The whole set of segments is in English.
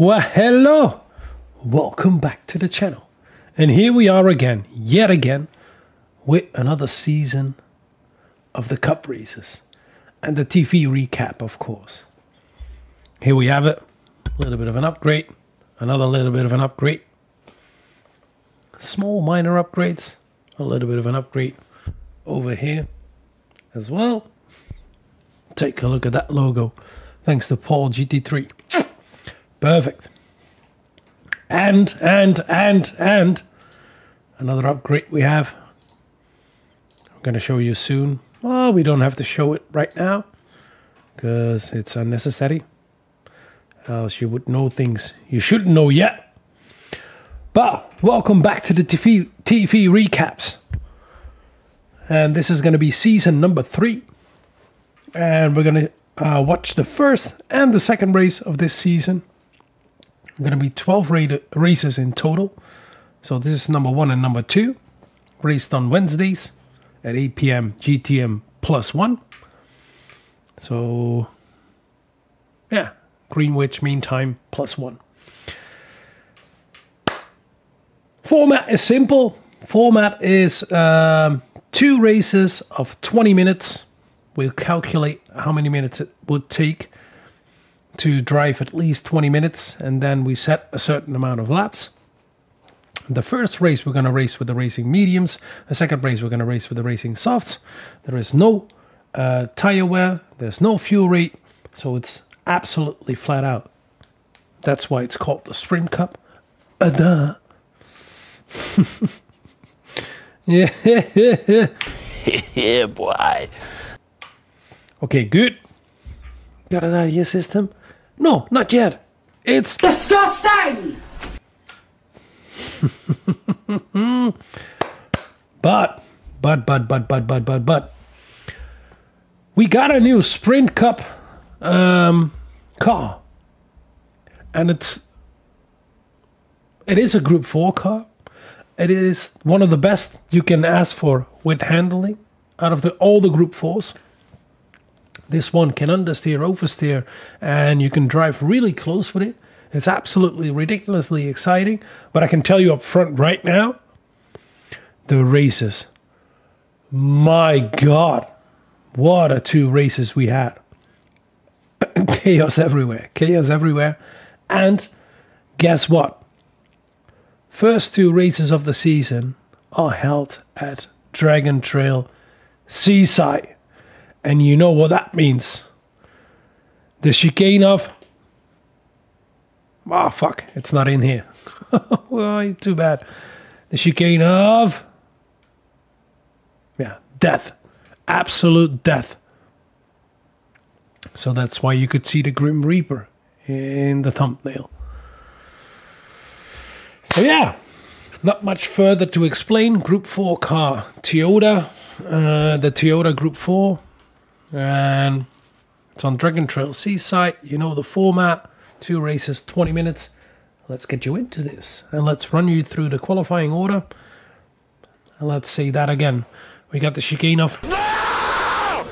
Well, hello! Welcome back to the channel. And here we are again, yet again, with another season of the Cup races. And the TV recap, of course. Here we have it. A little bit of an upgrade. Another little bit of an upgrade. Small minor upgrades. A little bit of an upgrade over here as well. Take a look at that logo. Thanks to Paul GT3. Perfect. And, and, and, and another upgrade we have. I'm going to show you soon. Well, we don't have to show it right now because it's unnecessary. Else you would know things you shouldn't know yet. But welcome back to the TV, TV recaps. And this is going to be season number three. And we're going to uh, watch the first and the second race of this season. Going to be 12 races in total. So this is number one and number two, raced on Wednesdays at 8 p.m. GTM plus one. So, yeah, Greenwich Mean Time plus one. Format is simple. Format is um, two races of 20 minutes. We'll calculate how many minutes it would take to drive at least 20 minutes, and then we set a certain amount of laps. The first race we're going to race with the racing mediums. The second race we're going to race with the racing softs. There is no uh, tire wear, there's no fuel rate, so it's absolutely flat out. That's why it's called the Sprint Cup. Uh, duh. yeah. yeah, boy. Okay, good. Got an idea system? No, not yet. It's disgusting. but, but, but, but, but, but, but, but, we got a new Sprint Cup um, car, and it's it is a Group Four car. It is one of the best you can ask for with handling out of the, all the Group Fours. This one can understeer, oversteer, and you can drive really close with it. It's absolutely ridiculously exciting. But I can tell you up front right now, the races. My God, what a two races we had. Chaos everywhere. Chaos everywhere. And guess what? First two races of the season are held at Dragon Trail Seaside. And you know what that means. The chicane of. Oh, fuck. It's not in here. oh, too bad. The chicane of. Yeah, death. Absolute death. So that's why you could see the Grim Reaper in the thumbnail. So, yeah, not much further to explain. Group 4 car, Toyota, uh, the Toyota Group 4 and it's on Dragon Trail Seaside. You know the format two races, 20 minutes. Let's get you into this and let's run you through the qualifying order. And let's see that again. We got the chicane off. No!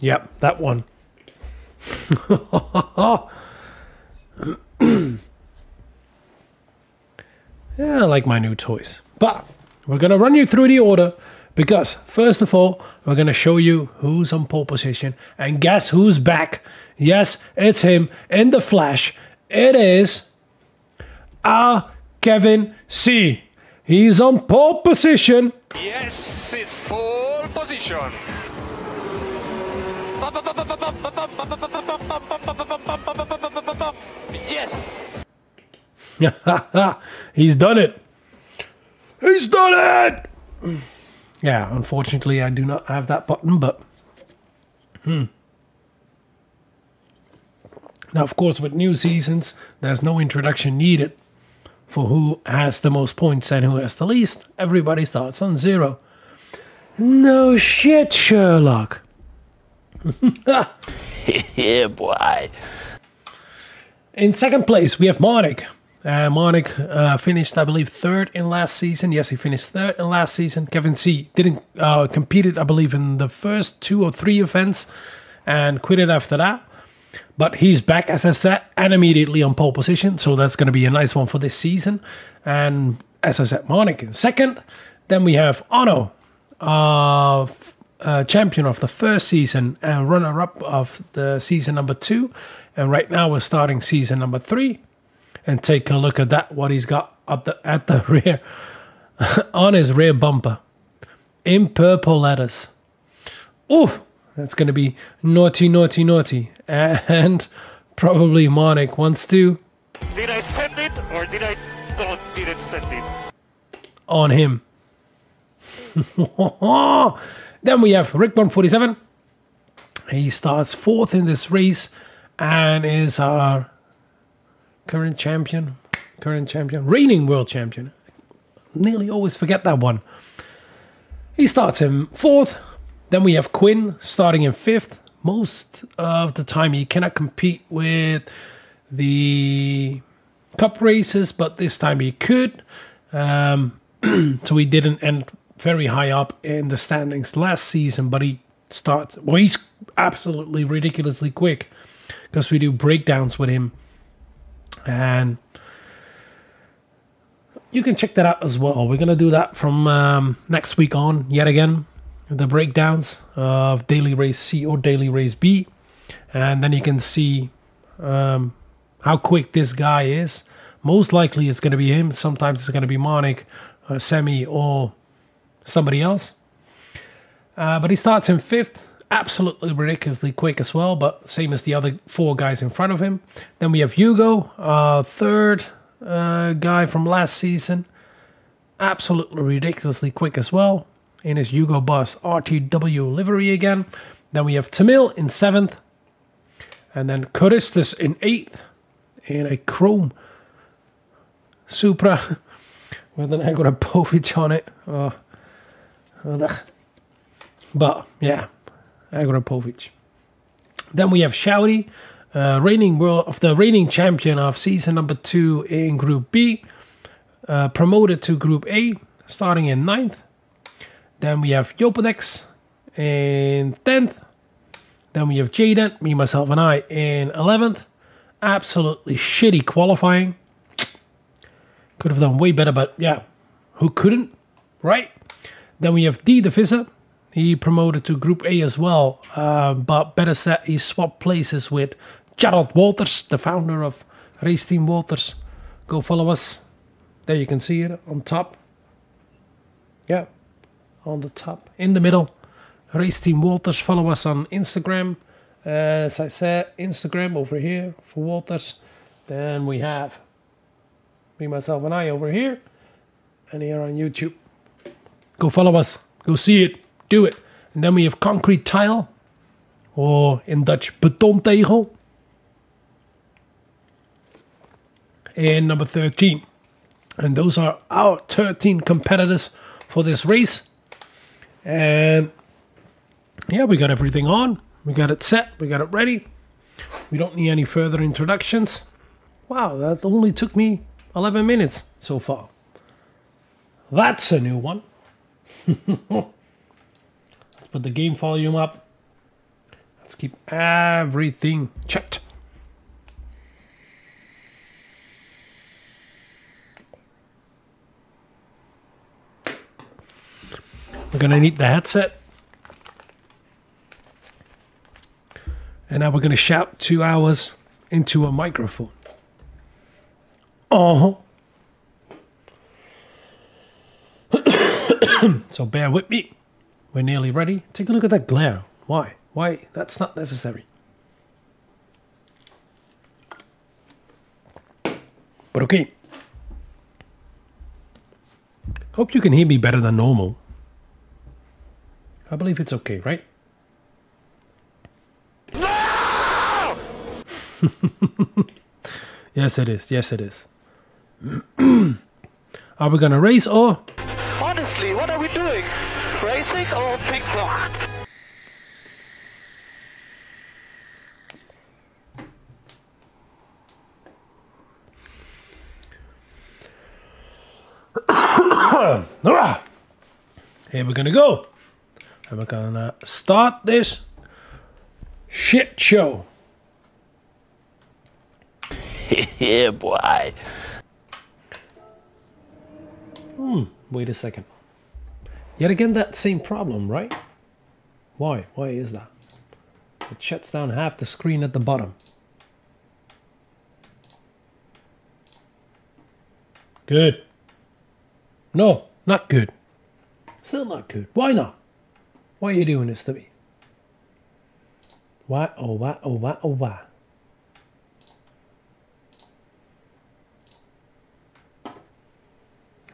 Yep, that one. yeah, I like my new toys. But we're going to run you through the order because, first of all, we're going to show you who's on pole position. And guess who's back? Yes, it's him in the flash. It is Ah Kevin C. He's on pole position. Yes, it's pole position. Yes. He's done it. He's done it yeah, unfortunately, I do not have that button, but hmm. Now, of course, with new seasons, there's no introduction needed for who has the most points and who has the least. Everybody starts on zero. No shit, Sherlock. yeah, boy. In second place, we have Monik uh, uh, finished, I believe, third in last season. Yes, he finished third in last season. Kevin C didn't uh, competed, I believe, in the first two or three events and quit it after that. But he's back, as I said, and immediately on pole position. So that's going to be a nice one for this season. And as I said, Monik in second. Then we have Ono, uh, uh, champion of the first season and runner up of the season number two. And right now we're starting season number three. And take a look at that, what he's got at the, at the rear, on his rear bumper in purple letters. Oh, that's going to be naughty, naughty, naughty. And probably Monik wants to Did I send it or did I don't didn't send it? on him. then we have Rickborn47. He starts fourth in this race and is our current champion. Current champion. Reigning world champion. Nearly always forget that one. He starts in fourth. Then we have Quinn starting in fifth. Most of the time, he cannot compete with the cup races, but this time he could. Um, so he didn't end very high up in the standings last season, but he starts. Well, he's absolutely ridiculously quick because we do breakdowns with him, and you can check that out as well. We're gonna do that from um, next week on yet again. The breakdowns of daily race C or daily race B, and then you can see um, how quick this guy is. Most likely, it's to be him. Sometimes it's to be Monik, uh, Semi, or somebody else. Uh, but he starts in fifth, absolutely ridiculously quick as well, but same as the other four guys in front of him. Then we have Hugo, uh, third uh, guy from last season, absolutely ridiculously quick as well, in his Hugo Boss RTW livery again. Then we have Tamil in seventh, and then Choristus in eighth, in a chrome Supra with an Agorapovich on it. Oh. But yeah, Agorapovich. Then we have Shouty, uh, reigning world of the reigning champion of season number two in Group B, uh, promoted to Group A, starting in ninth. Then we have Yopodex in tenth. Then we have Jaden, me, myself, and I in eleventh. Absolutely shitty qualifying. Could have done way better, but yeah, who couldn't, right? Then we have D Divisor. He promoted to Group A as well, uh, but better said, he swapped places with Gerald Wolters, the founder of Race Team Wolters. Go follow us. There you can see it on top. Yeah, on the top, in the middle. Race Team Wolters. Follow us on Instagram. Uh, as I said, Instagram over here for Wolters. Then we have me, myself, and I over here, and here on YouTube. Go follow us. Go see it. Do it. And then we have Concrete Tile, or in Dutch, Betontegel. And number 13. And those are our 13 competitors for this race. And yeah, we got everything on. We got it set. We got it ready. We don't need any further introductions. Wow, that only took me 11 minutes so far. That's a new one. Put the game volume up. Let's keep everything checked. We're gonna need the headset. And now we're gonna shout two hours into a microphone. Oh. so bear with me. We're nearly ready. Take a look at that glare. Why? Why? That's not necessary. But okay. Hope you can hear me better than normal. I believe it's okay, right? yes, it is. Yes, it is. are we gonna race or? Or ping pong? Ah! Here we're gonna go. And we're gonna start this shit show. Yeah, boy. Hmm, Wait a second. Yet again, that same problem, right? Why? Why is that? It shuts down half the screen at the bottom. Good. No, not good. Still not good. Why not? Why are you doing this to me? Why? Oh, why? Oh, why? Oh, why?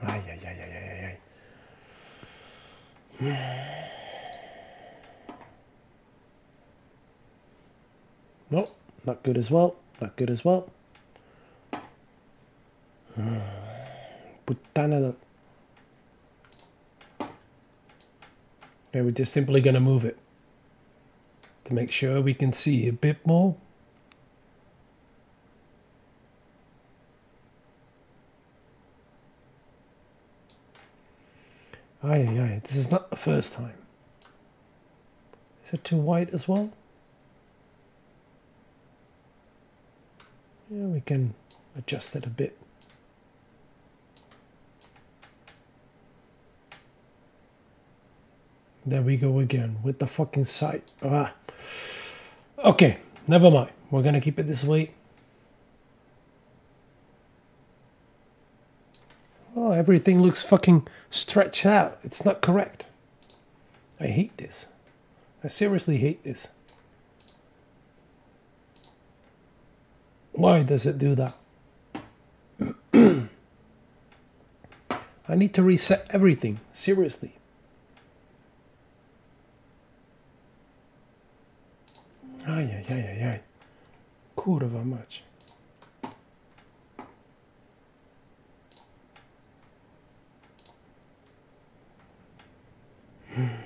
Ay, ay, ay, ay, ay, ay, ay. No, not good as well. Not good as well. Puttana. Okay, we're just simply gonna move it to make sure we can see a bit more. Aye, aye, aye. This is not the first time. Is it too white as well? Yeah, we can adjust it a bit. There we go again with the fucking sight. Ah. Okay, never mind. We're gonna keep it this way. Everything looks fucking stretched out. It's not correct. I hate this. I seriously hate this. Why does it do that? I need to reset everything. Seriously. Ay, ay, ay, ay, ay. Kurwa mać. Mhm.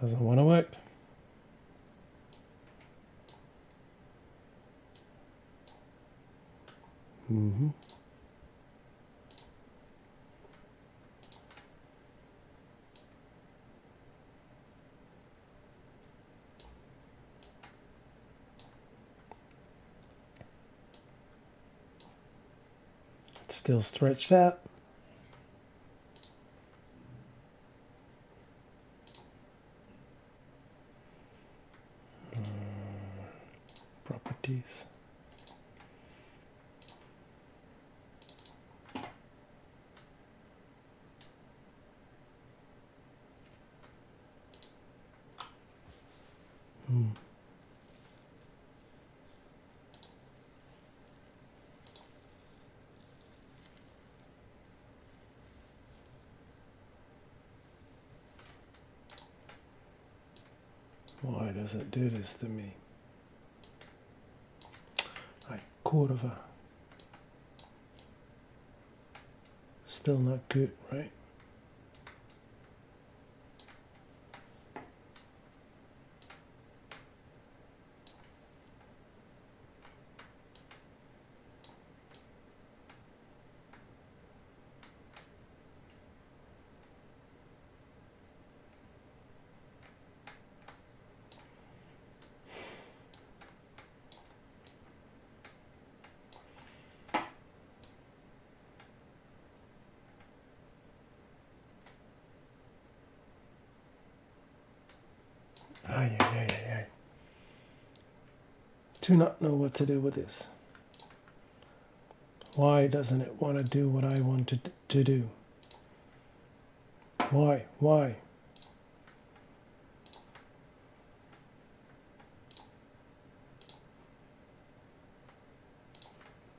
Doesn't want to work. hmm It's still stretched out. properties. Hmm. Why does it do this to me? Like kurwa. Still not good, right? do not know what to do with this. Why doesn't it want to do what I wanted to do? Why? Why?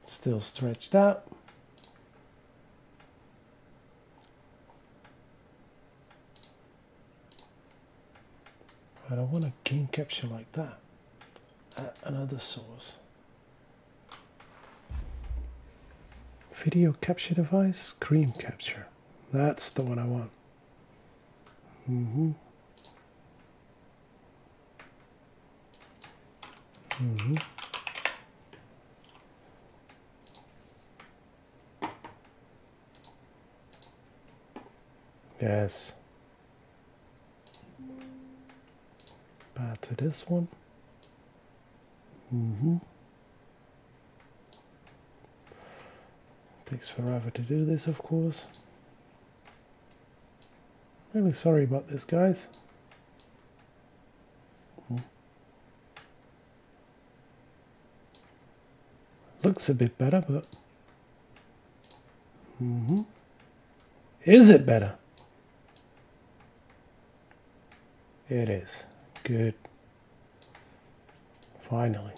Still stretched out. I don't want a game capture like that. Another source. Video capture device, screen capture. That's the one I want. Mm-hmm. Mm-hmm. Yes. Back to this one. Mm-hmm. Takes forever to do this, of course. Really sorry about this, guys. Hmm. Looks a bit better, but. Mm -hmm. Is it better? It is. Good. Finally.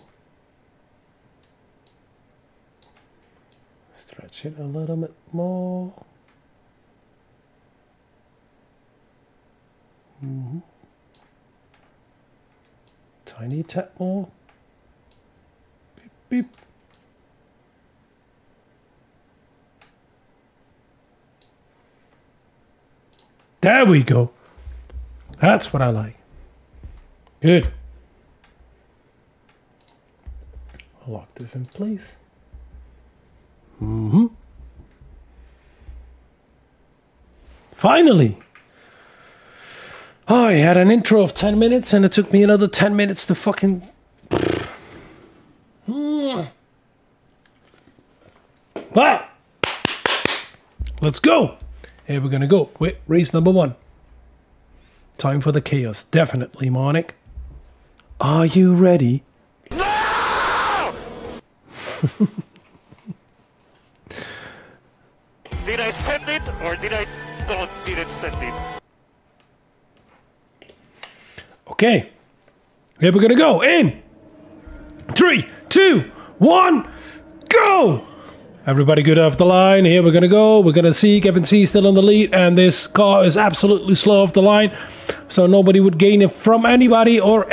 Stretch it a little bit more. hmm Tiny tap more. Beep, beep. There we go. That's what I like. Good. Lock this in place. hmm Finally. Oh, I had an intro of 10 minutes and it took me another 10 minutes to fucking. Wow. Let's go. Here we're going to go with race number one. Time for the chaos. Definitely, Monic. Are you ready? Did I send it or did I not didn't send it? Okay. Here we're gonna go in three, two, one, go! Everybody good off the line. Here we're gonna go. We're gonna see Kevin C still on the lead, and this car is absolutely slow off the line, so nobody would gain it from anybody or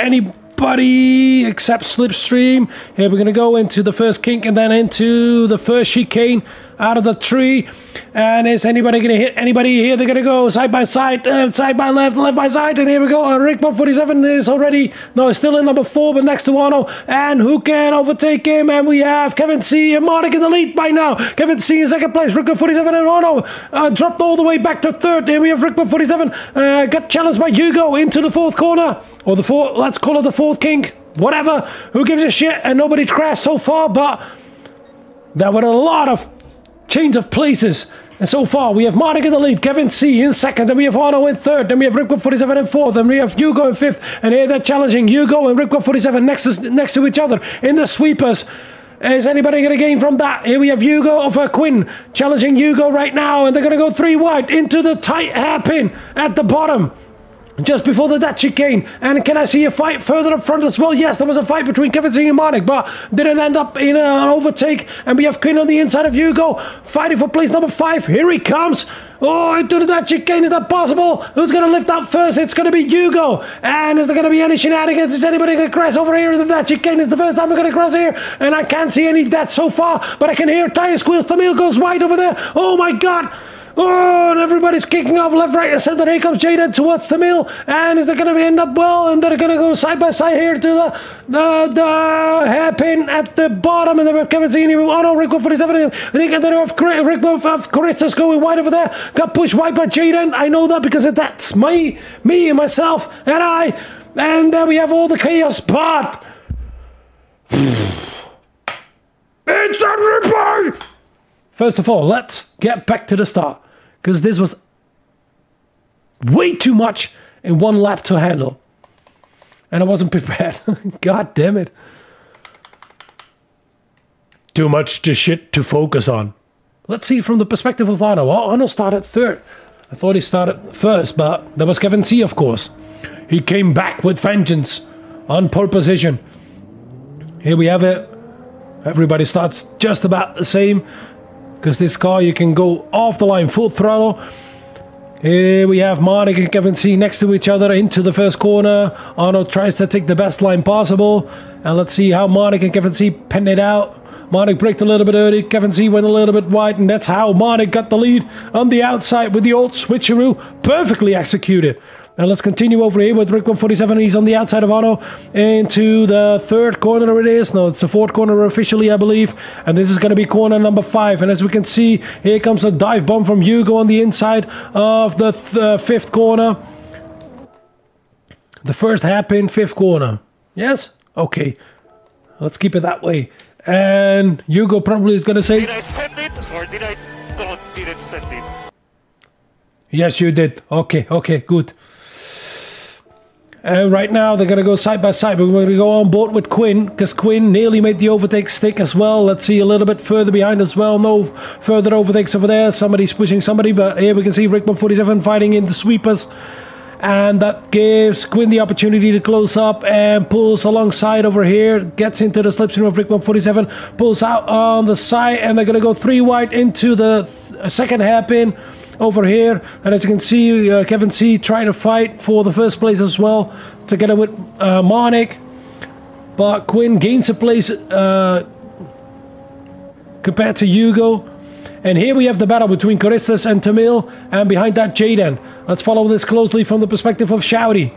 anybody except Slipstream. Here we're gonna go into the first kink and then into the first chicane out of the tree. And is anybody gonna hit anybody here? They're gonna go side by side, uh, side by left, left by side, and here we go. Uh, Rickman 47 is already no, still in number four, but next to Arno. And who can overtake him? And we have Kevin C and Monica in the lead by now. Kevin C in second place. Rickman 47 and Arno uh, dropped all the way back to third. Here we have Rickman 47 uh, got challenged by Hugo into the fourth corner or the fourth. Let's call it the fourth king. Whatever. Who gives a shit? And nobody crashed so far, but there were a lot of change of places. And so far, we have Monica in the lead, Kevin C in second, then we have Arno in third, then we have Ripco 47 in fourth, then we have Hugo in fifth, and here they're challenging Hugo and Ripco 47 next to, next to each other in the sweepers. Is anybody going to gain from that? Here we have Hugo of Quinn challenging Hugo right now, and they're going to go three wide into the tight hairpin at the bottom just before the that chicane. And can I see a fight further up front as well? Yes, there was a fight between Kevin and Monik, but didn't end up in an overtake. And we have Quinn on the inside of Hugo, fighting for place number five. Here he comes. Oh, into the that chicane. Is that possible? Who's going to lift up first? It's going to be Hugo. And is there going to be any shenanigans? Is anybody going to cross over here? In the that chicane It's the first time we're going to cross here. And I can't see any deaths so far, but I can hear tire squeals. Tamil goes wide over there. Oh my god. Oh, and everybody's kicking off left, right, and center. Here comes Jaden towards the mill. And is they going to end up well? And they're going to go side by side here to the the, the hairpin at the bottom. And then we have Kevin Zini. Oh no, Rick 47. And then we have Rick of Carissa's going wide over there. Got pushed wide by Jaden. I know that because that's me, me and myself and I. And then we have all the chaos, but. Instant replay! First of all, let's get back to the start because this was way too much in one lap to handle. And I wasn't prepared. God damn it. Too much to shit to focus on. Let's see from the perspective of Arno. Well, started third. I thought he started first, but there was Kevin C, of course. He came back with vengeance on pole position. Here we have it. Everybody starts just about the same because this car you can go off the line full throttle Here we have Marnik and Kevin C next to each other into the first corner. Arno tries to take the best line possible. And let's see how Marnik and Kevin C pen it out. Marnik braked a little bit early. Kevin C went a little bit wide, and that's how Marnik got the lead on the outside with the old switcheroo. Perfectly executed. Now let's continue over here with Rick 147. He's on the outside of Arno into the third corner it is. No, it's the fourth corner officially, I believe. And this is going to be corner number five. And as we can see, here comes a dive bomb from Hugo on the inside of the th uh, fifth corner. The first hairpin, fifth corner. Yes? Okay. Let's keep it that way. And Hugo probably is going to say, Did I send it or did I not didn't send it? Yes, you did. Okay, okay, good. And right now they're going to go side by side. We're going to go on board with Quinn because Quinn nearly made the overtake stick as well. Let's see a little bit further behind as well. No further overtakes over there. Somebody's pushing somebody, but here we can see Rickman 47 fighting in the sweepers. And that gives Quinn the opportunity to close up and pulls alongside over here. Gets into the slipstream of Rickman 47. Pulls out on the side and they're going to go three wide into the th second hairpin over here. And as you can see, uh, Kevin C trying to fight for the first place as well, together with uh. But Quinn gains a place uh, compared to Hugo. And here we have the battle between Choristas and Tamil, and behind that, Jaden. Let's follow this closely from the perspective of Shouty.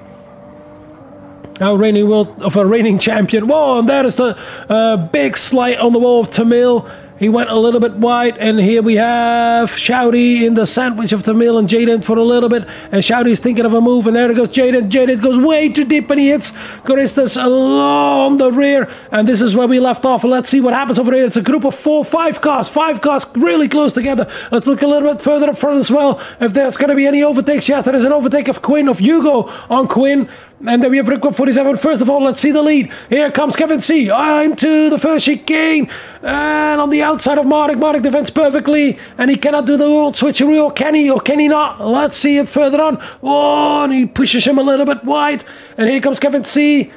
Our reigning world of a reigning champion. Whoa, and there is the uh, big slight on the wall of Tamil. He went a little bit wide, and here we have Shouty in the sandwich of Tamil and Jaden for a little bit. And Shouty's thinking of a move, and there goes Jaden. Jaden goes way too deep, and he hits Choristas along the rear. And this is where we left off. Let's see what happens over here. It's a group of four, five cars, five cars really close together. Let's look a little bit further up front as well. If there's going to be any overtakes, yes, there is an overtake of Quinn, of Hugo on Quinn. And then we have Rick 47. First of all, let's see the lead. Here comes Kevin C. Uh, into the first chicane. And on the outside of Marnik. Marnik defends perfectly. And he cannot do the old switcheroo. Or can he? Or can he not? Let's see it further on. Oh, and he pushes him a little bit wide. And here comes Kevin C.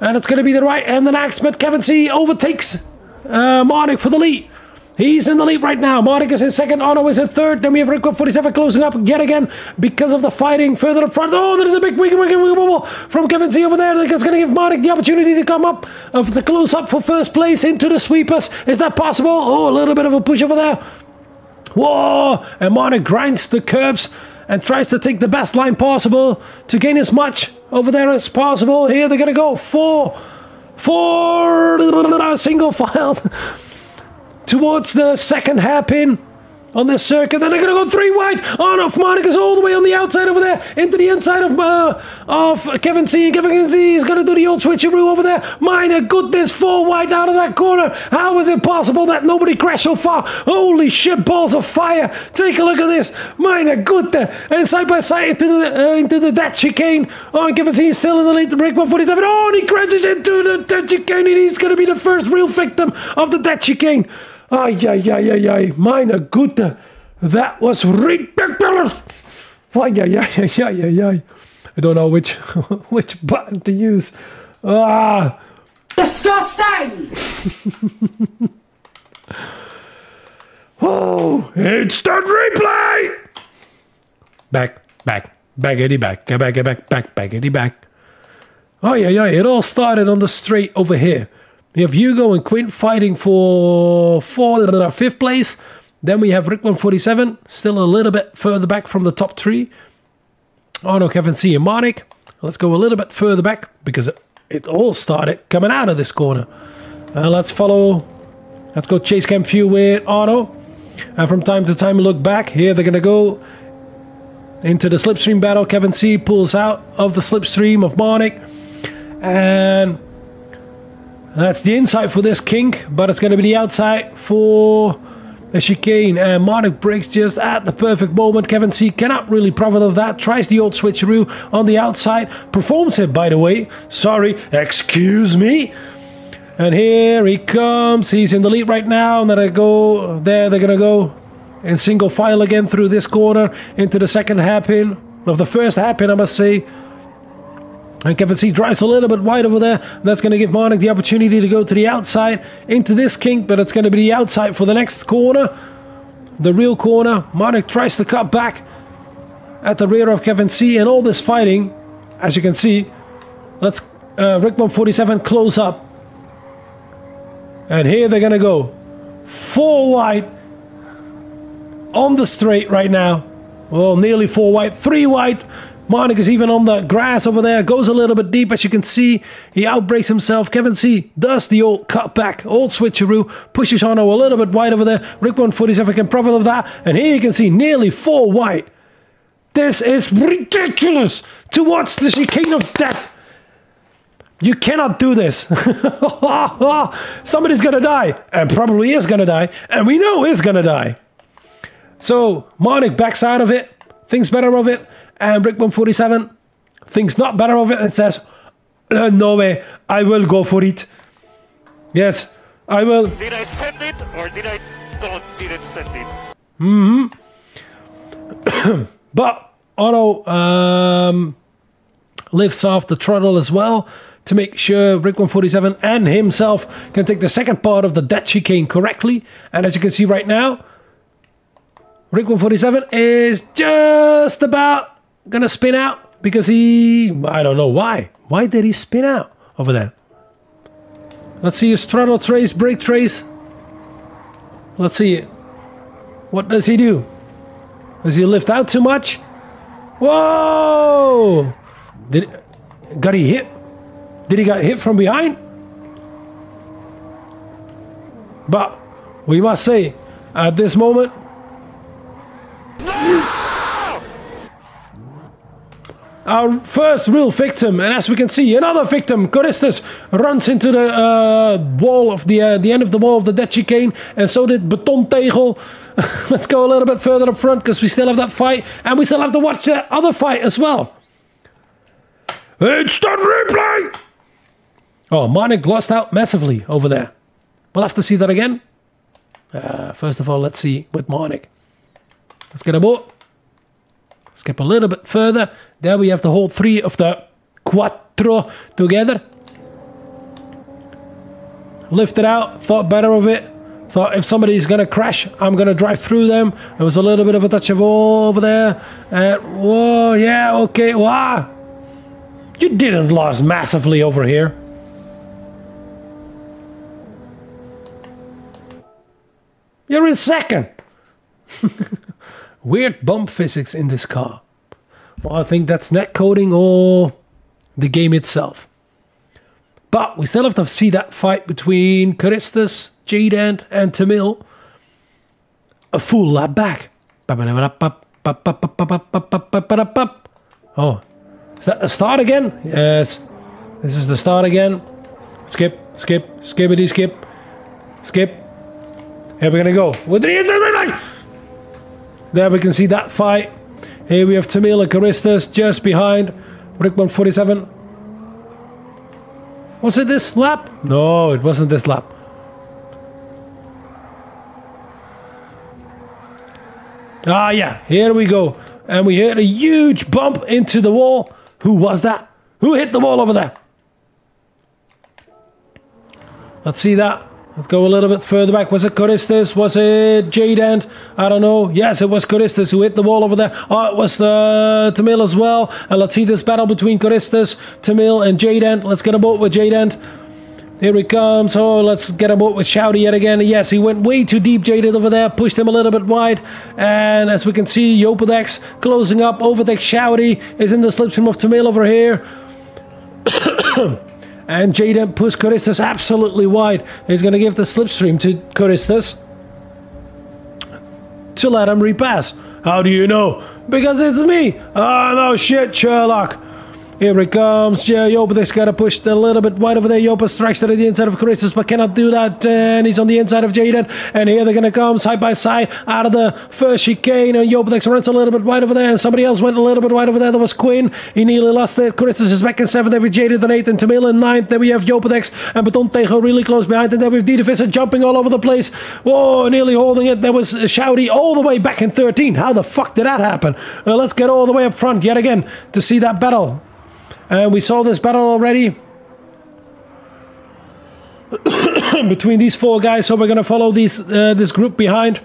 And it's going to be the right and the next. But Kevin C overtakes uh, Marnik for the lead. He's in the lead right now. Marnik is in second. Ono is in third. Then we have Rick 47 closing up yet again because of the fighting further up front. Oh, there's a big wiggle, wiggle, wiggle, wiggle from Kevin C over there. That's going to give Marnik the opportunity to come up of the close up for first place into the sweepers. Is that possible? Oh, a little bit of a push over there. Whoa! And Marnik grinds the curbs and tries to take the best line possible to gain as much over there as possible. Here they're going to go. Four. Four. Single file. Towards the second hairpin on this circuit. Then they're going to go three wide on off. Monica's all the way on the outside over there into the inside of uh, of Kevin C. Kevin C. is going to do the old switcheroo over there. My goodness, four wide out of that corner. How is it possible that nobody crashed so far? Holy shit, balls of fire. Take a look at this. My goodness. And side by side into the, uh, into the that chicane. Oh, and Kevin C. is still in the lead. The break 147. Oh, and he crashes into the that chicane. And he's going to be the first real victim of the that chicane. Ay, ay, ay, ay, ay, meine Güte, that was ridiculous. Ay, ay, ay, ay, ay, ay, ay. I don't know which which button to use. Ah, Disgusting! oh, instant replay. Back, back, baggity back, get back, get back, back, baggity back. Oh yeah, yeah. It all started on the straight over here. We have Hugo and Quint fighting for fourth and fifth place. Then we have Rick 147, still a little bit further back from the top three. Oh no, Kevin C and Marnik. Let's go a little bit further back because it, all started coming out of this corner. Uh, let's follow. Let's go chase cam view with Arno. And from time to time, look back. Here they're going to go into the slipstream battle. Kevin C pulls out of the slipstream of Marnik. And that's the inside for this kink, but it's going to be the outside for the chicane. And Marnik brakes just at the perfect moment. Kevin C cannot really profit of that. Tries the old switcheroo on the outside. Performs it, by the way. Sorry, excuse me. And here he comes. He's in the lead right now. And then I go there. They're going to go in single file again through this corner into the second hairpin of the first hairpin, I must say. And Kevin C drives a little bit wide over there. That's going to give Marnik the opportunity to go to the outside into this kink, but it's going to be the outside for the next corner. The real corner. Marnik tries to cut back. at the rear of Kevin C. And all this fighting, as you can see, let's uh, Rickman 47 close up. And here they're gonna go. Four wide on the straight right now. Well, nearly four wide, three wide. Marnik is even on the grass over there, goes a little bit deep as you can see. He outbreaks himself. Kevin C does the old cut back, old switcheroo, pushes Honno a little bit wide over there. Rick 147 can profit of that. And here you can see nearly four wide. This is ridiculous to watch the chicane of death. You cannot do this. Somebody's gonna die, and probably is gonna die, and we know is gonna die. So Marnik backs out of it, thinks better of it, and Brick 147 thinks not better of it and says, "Uh, No way, I will go for it. Yes, I will. Did I send it or did I don't didn't send it? Mm-hmm. But Otto um, lifts off the throttle as well to make sure Rick 147 and himself can take the second part of the dead chicane correctly. And as you can see right now, Rick 147 is just about gonna spin out because he I don't know why. Why did he spin out over there? Let's see his throttle trace, brake trace. Let's see. What does he do? Does he lift out too much? Whoa! Did got he hit? Did he got hit from behind? But we must say, at this moment, our first real victim, and as we can see, another victim, Choristus, runs into the uh, wall of the uh, the end of the wall of the dead chicane, and so did Beton Tegel. Let's go a little bit further up front because we still have that fight, and we still have to watch that other fight as well. Instant replay! Oh, Marnik lost out massively over there. We'll have to see that again. Uh, first of all, let's see with Marnik. Let's get a aboard. Skip a little bit further. There we have the whole three of the quattro together. Lifted out, thought better of it. Thought if somebody's gonna crash, I'm gonna drive through them. There was a little bit of a touch of over there. And whoa, yeah, okay, wow. You didn't lose massively over here. You're in second. Weird bump physics in this car. Well, I think that's net coding or the game itself. But we still have to see that fight between Charistus, Jadant, and Tamil. A full lap back. Oh, is that the start again? Yes. This is the start again. Skip, skip, skippity skip, skip. Here we're gonna go with the. There we can see that fight. Here we have Tamil and Charistus just behind Rickman 47. Was it this lap? No, it wasn't this lap. Ah, yeah, here we go. And we hit a huge bump into the wall. Who was that? Who hit the wall over there? Let's see that. Let's go a little bit further back. Was it Choristus? Was it Jadant? I don't know. Yes, it was Choristus who hit the wall over there. Oh, it was uh, Tamil as well. And let's see this battle between Choristus, Tamil, and Jadant. Let's get a boat with Jadant. Here he comes. Oh, let's get a boat with Shouty yet again. Yes, he went way too deep, Jaded over there. Pushed him a little bit wide. And as we can see, Yopadex closing up. Overdeck Shouty is in the slipstream of Tamil over here. And Jaden pushed Choristus absolutely wide. He's going to give the slipstream to Choristus to let him repass. How do you know? Because it's me. Oh, no shit, Sherlock. Here he comes. Yeah, Yopadex got to push a little bit wide over there. Yopa strikes to the inside of Choristus, but cannot do that. And he's on the inside of Jaden. And here they're going to come side by side out of the first chicane. And runs a little bit wide over there. And somebody else went a little bit wide over there. That was Quinn. He nearly lost it. Choristus is back in seventh. Then we Jaden in eighth. And Tamil in ninth. Then we have Yopadex and Baton really close behind. And then we have Visser jumping all over the place. Whoa, nearly holding it. There was Shouty all the way back in 13. How the fuck did that happen? Uh, let's get all the way up front yet again to see that battle. And we saw this battle already between these four guys. So we're gonna follow these uh, this group behind.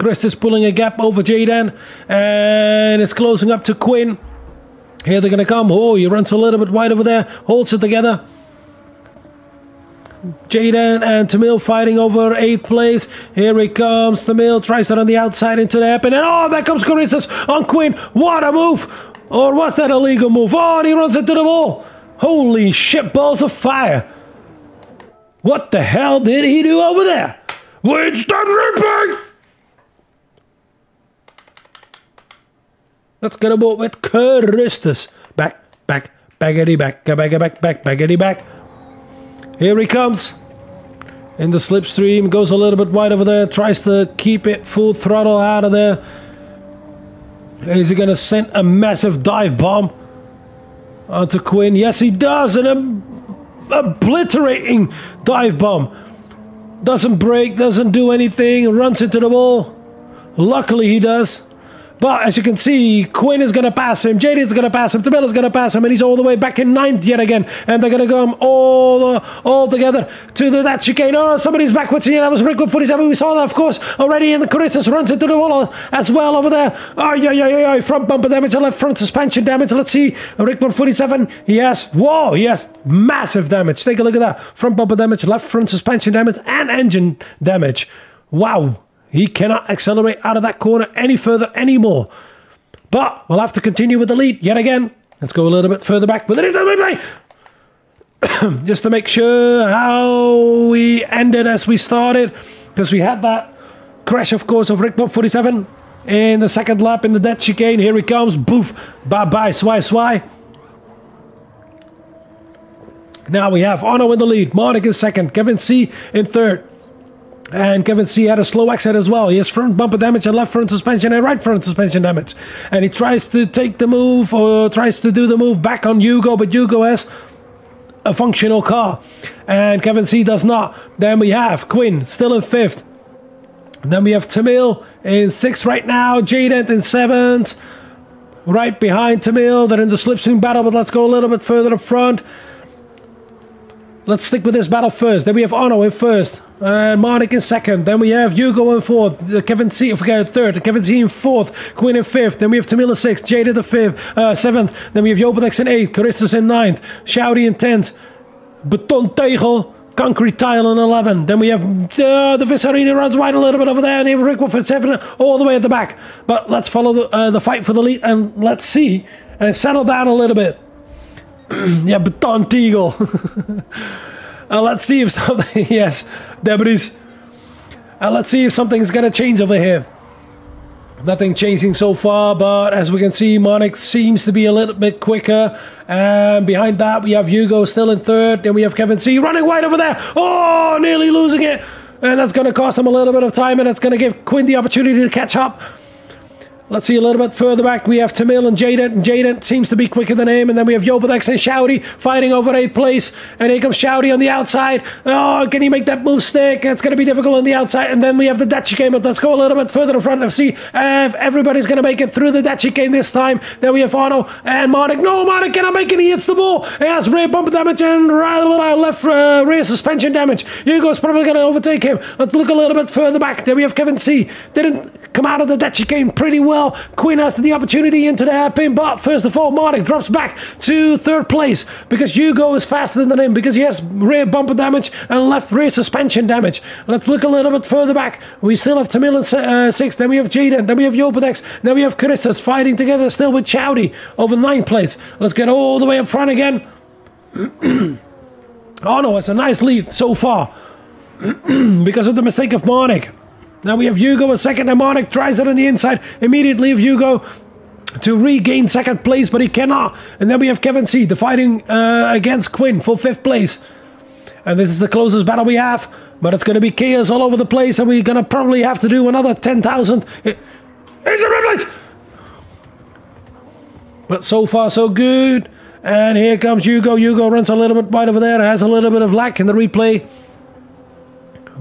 Chris is pulling a gap over Jaden and it's closing up to Quinn. Here they're going to come. Oh, he runs a little bit wide over there, holds it together. Jaden and Tamil fighting over eighth place. Here he comes. Tamil tries it on the outside into the happen. And oh, there comes Carissa's on Quinn. What a move! Or was that a legal move? Oh, and he runs into the wall. Holy shit, balls of fire. What the hell did he do over there? Winston Ripping! Let's get a with Charistus. Back, back, baggity back, back, back, back, baggity back. Here he comes. In the slipstream, goes a little bit wide over there, tries to keep it full throttle out of there. Is he gonna send a massive dive bomb onto Quinn? Yes, he does, An a obliterating dive bomb. Doesn't brake, doesn't do anything, runs into the wall. Luckily, he does. But as you can see, Quinn is going to pass him, JD's going to pass him, Tamil is going to pass him, and he's all the way back in ninth yet again. And they're going to come all uh, all together to the, that chicane. Oh, somebody's backwards here. That was Rickwood 47. We saw that, of course, already. And the Caristas runs into the wall as well over there. Oh, yeah, yeah, yeah, yeah. Front bumper damage, left front suspension damage. Let's see. Rickwood 47. Yes. Whoa, yes. Massive damage. Take a look at that. Front bumper damage, left front suspension damage, and engine damage. Wow. He cannot accelerate out of that corner any further anymore. But we'll have to continue with the lead yet again. Let's go a little bit further back with it. Just to make sure how we ended as we started. Because we had that crash, of course, of Rickbot 47 in the second lap in the dead chicane. Here he comes. Boof. Bye bye. Swy swy. Now we have Ono in the lead. Marnik in second. Kevin C in third. And Kevin C had a slow exit as well. He has front bumper damage and left front suspension and right front suspension damage. And he tries to take the move or tries to do the move back on Hugo, but Hugo has a functional car. And Kevin C does not. Then we have Quinn still in fifth. then we have Tamil in sixth right now. Jaden in seventh. Right behind Tamil. They're in the slipstream battle, but let's go a little bit further up front. Let's stick with this battle first. Then we have Ono in first. And Marnik in second. Then we have Hugo in fourth. Uh, Kevin C. Forget third. Kevin C. in fourth. Quinn in fifth. Then we have Tamila sixth. Jada the fifth. Uh, seventh. Then we have Jopadex in eighth. Charistus in ninth. Shouty in tenth. Beton Tegel. Concrete Tile in 11. Then we have uh, the Vissarina runs wide a little bit over there. And even Rick for 7 all the way at the back. But let's follow the, uh, the fight for the lead and let's see and settle down a little bit. yeah, Beton Tegel. uh, let's see if something. yes, Debris. Uh, let's see if something's gonna change over here. Nothing changing so far, but as we can see, Monik seems to be a little bit quicker. And behind that, we have Hugo still in third. Then we have Kevin C running wide over there. Oh, nearly losing it. And that's going to cost him a little bit of time, and it's going to give Quinn the opportunity to catch up. Let's see a little bit further back. We have Tamil and Jaden. Jaden seems to be quicker than him. And then we have Yopadex and Shouty fighting over eighth place. And here comes Shouty on the outside. Oh, can he make that move stick? It's going to be difficult on the outside. And then we have the Dutchy game. But let's go a little bit further in front and see if everybody's going to make it through the Dutchy game this time. Then we have Ono and Marnik. No, Marnik cannot make it. He hits the ball. He has rear bumper damage and left uh, rear suspension damage. Hugo's probably going to overtake him. Let's look a little bit further back. There we have Kevin C. Didn't come out of the Dutchy game pretty well. Quinn has the opportunity into the hairpin, but first of all, Marnik drops back to third place because Hugo is faster than him because he has rear bumper damage and left rear suspension damage. Let's look a little bit further back. We still have Tamil in uh, sixth, then we have Jaden, then we have Yopadex, then we have Christus fighting together still with Chowdy over ninth place. Let's get all the way up front again. oh no, it's a nice lead so far because of the mistake of Marnik. Now we have Hugo a second. Harmonic tries it on the inside. Immediately of Hugo to regain second place, but he cannot. And then we have Kevin C. The fighting uh, against Quinn for fifth place. And this is the closest battle we have. But it's going to be chaos all over the place, and we're going to probably have to do another 10,000. But so far, so good. And here comes Hugo. Hugo runs a little bit wide over there. Has a little bit of lack in the replay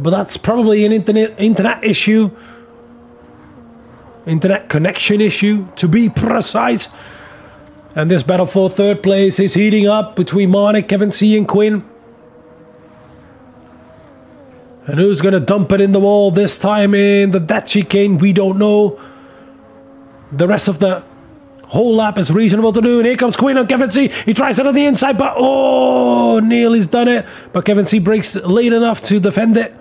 but that's probably an internet internet issue internet connection issue to be precise and this battle for third place is heating up between Marnik, Kevin C and Quinn And who's going to dump it in the wall this time in the that chicane? We don't know. The rest of the whole lap is reasonable to do. And here comes Quinn on Kevin C. He tries it on the inside, but oh, Neil has done it. But Kevin C brakes late enough to defend it.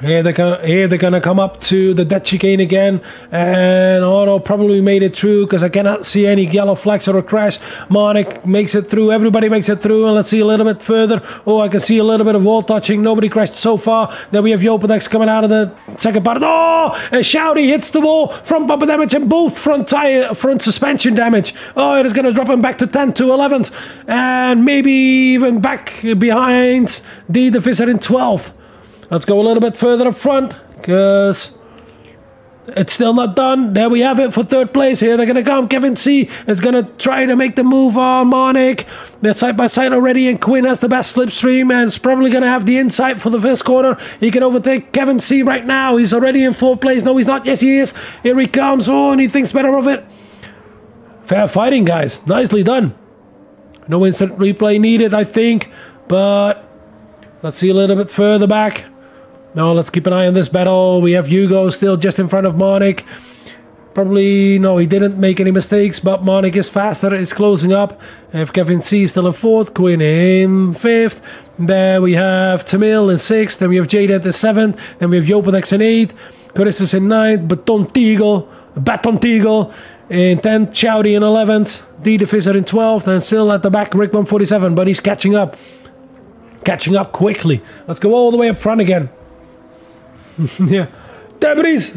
Here they're gonna, here they're gonna come up to the dead chicane again, and no, probably made it through because I cannot see any yellow flags or a crash. Monik makes it through. Everybody makes it through, and let's see a little bit further. Oh, I can see a little bit of wall touching. Nobody crashed so far. Then we have Jopadex coming out of the second part. Oh, and Shouty hits the wall. Front bumper damage and both front tire, front suspension damage. Oh, it is gonna drop him back to 10th to 11th, and maybe even back behind the divisor in 12th. Let's go a little bit further up front because it's still not done. There we have it for third place here. They're going to come. Kevin C is going to try to make the move on Monik. They're side by side already, and Quinn has the best slipstream and is probably going to have the insight for the first corner. He can overtake Kevin C right now. He's already in fourth place. No, he's not. Yes, he is. Here he comes. Oh, and he thinks better of it. Fair fighting, guys. Nicely done. No instant replay needed, I think. But let's see a little bit further back. No, let's keep an eye on this battle. We have Hugo still just in front of Monik. Probably, no, he didn't make any mistakes, but Monik is faster, is closing up. If Kevin C still in fourth, Quinn in fifth. There we have Tamil in sixth. Then we have Jade in seventh. Then we have Jopanex in eighth. Choristus in ninth. Baton Teagle, Baton Teagle in 10th. Chowdy in 11th. D Divisor in 12th. And still at the back, Rick 147, but he's catching up. Catching up quickly. Let's go all the way up front again. Yeah. Debris!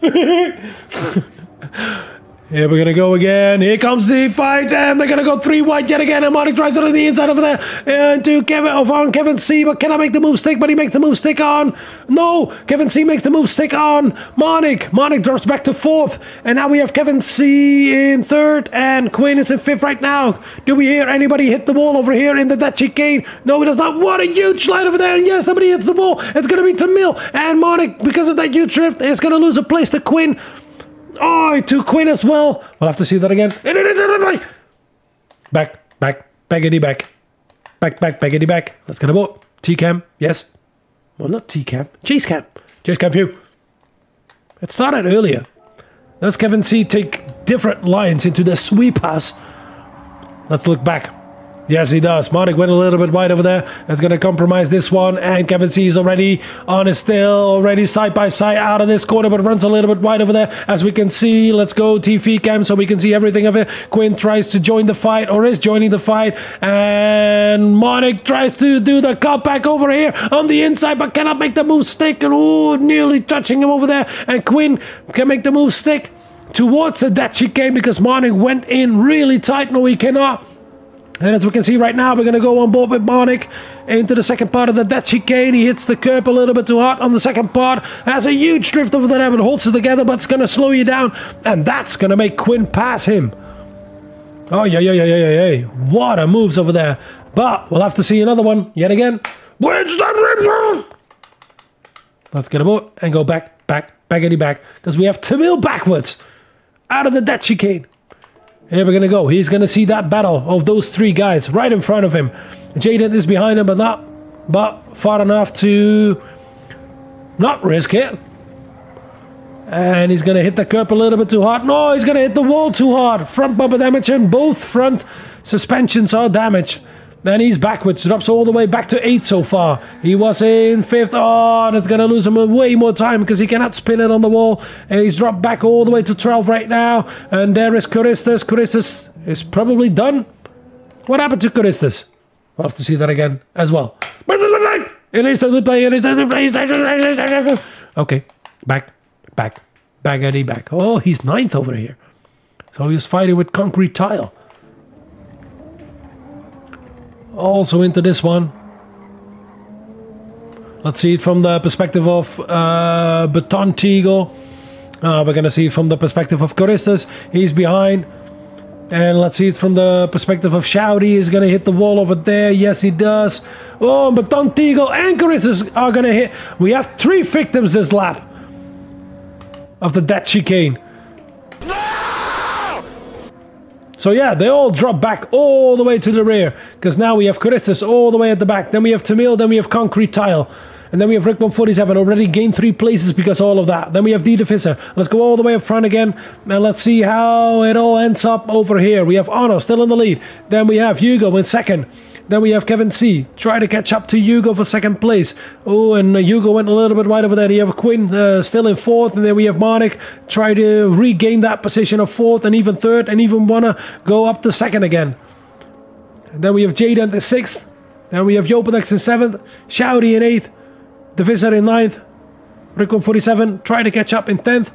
Here we're gonna go again. Here comes the fight, and they're gonna go three wide yet again. And Monik tries it on the inside over there and to Kevin of on Kevin C, but cannot make the move stick, but he makes the move stick on. No, Kevin C makes the move stick on. Monik. Monik drops back to fourth, and now we have Kevin C in third, and Quinn is in fifth right now. Do we hear anybody hit the wall over here in the Dutch chicane? No, he does not. What a huge slide over there! And yes, somebody hits the wall. It's gonna be Tamil, and Monik, because of that huge drift, is gonna lose a place to Quinn. Oh, to Quinn as well. We'll have to see that again. Back, back, baggity back. Back, back, baggity back. Let's get a boat. T-cam, yes. Well, not T-cam. Chase cam. Chase cam view. It started earlier. Does Kevin C take different lines into the sweep pass? Let's look back. Yes, he does. Monik went a little bit wide over there. That's going to compromise this one. And Kevin C is already on his still, already side by side out of this corner, but runs a little bit wide over there. As we can see, let's go TV cam so we can see everything of it. Quinn tries to join the fight or is joining the fight. And Monik tries to do the cut back over here on the inside, but cannot make the move stick. And oh, nearly touching him over there. And Quinn can make the move stick towards the that chicane because Monik went in really tight. No, he cannot. And as we can see right now, we're going to go on board with Monik into the second part of the dead chicane. He hits the curb a little bit too hard on the second part. Has a huge drift over there, but holds it together, but it's going to slow you down. And that's going to make Quinn pass him. Oh, yeah, yeah, yeah, yeah, yeah. What a moves over there. But we'll have to see another one yet again. Winston Rimson! Let's get aboard and go back, back, back, backity back. Because we have Tamil backwards out of the dead chicane. Here we're gonna go. He's gonna see that battle of those three guys right in front of him. Jaden is behind him, but not but far enough to not risk it. And he's gonna hit the curb a little bit too hard. No, he's gonna hit the wall too hard. Front bumper damage and both front suspensions are damaged. Then he's backwards, drops all the way back to 8 so far. He was in 5th. Oh, and it's going to lose him way more time because he cannot spin it on the wall. And he's dropped back all the way to 12 right now. And there is Choristus. Choristus is probably done. What happened to Choristus? We'll have to see that again as well. Okay, back, back, back, Eddie, back. Oh, he's ninth over here. So he's fighting with concrete tile. Also into this one. Let's see it from the perspective of uh, Baton Teagle. Uh, we're gonna see it from the perspective of Choristus. He's behind. And let's see it from the perspective of Shouty. He's gonna hit the wall over there. Yes, he does. Oh, Baton Teagle and Choristus are gonna hit. We have three victims this lap of the dead chicane. So yeah, they all drop back all the way to the rear because now we have Charistus all the way at the back. Then we have Tamil. Then we have Concrete Tile. And then we have Rick 147 already gained three places because all of that. Then we have D Defisser. Let's go all the way up front again. And let's see how it all ends up over here. We have Ono still in the lead. Then we have Hugo in second. Then we have Kevin C. Try to catch up to Hugo for second place. Oh, and uh, Hugo went a little bit wide over there. You have Quinn uh, still in fourth. And then we have Monik. Try to regain that position of fourth and even third. And even want to go up to second again. Then we have Jaden in sixth. Then we have Jopanex in seventh. Shouty in eighth. Divisor in ninth. Rick 47 try to catch up in 10th.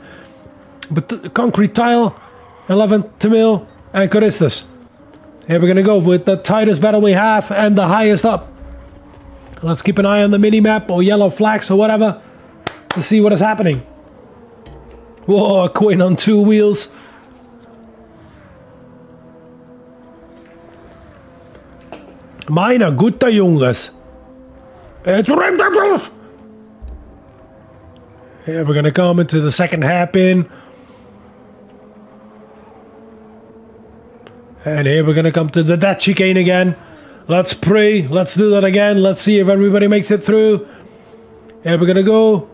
But Concrete Tile, 11th, Tamil, and Choristus. Here we're going to go with the tightest battle we have and the highest up. Let's keep an eye on the mini map or yellow flags or whatever to see what is happening. Whoa, queen on two wheels. Meine Gute Junges. It's ridiculous. Here we're going to come into the second hairpin. And here we're going to come to the that chicane again. Let's pray. Let's do that again. Let's see if everybody makes it through. Here we're going to go.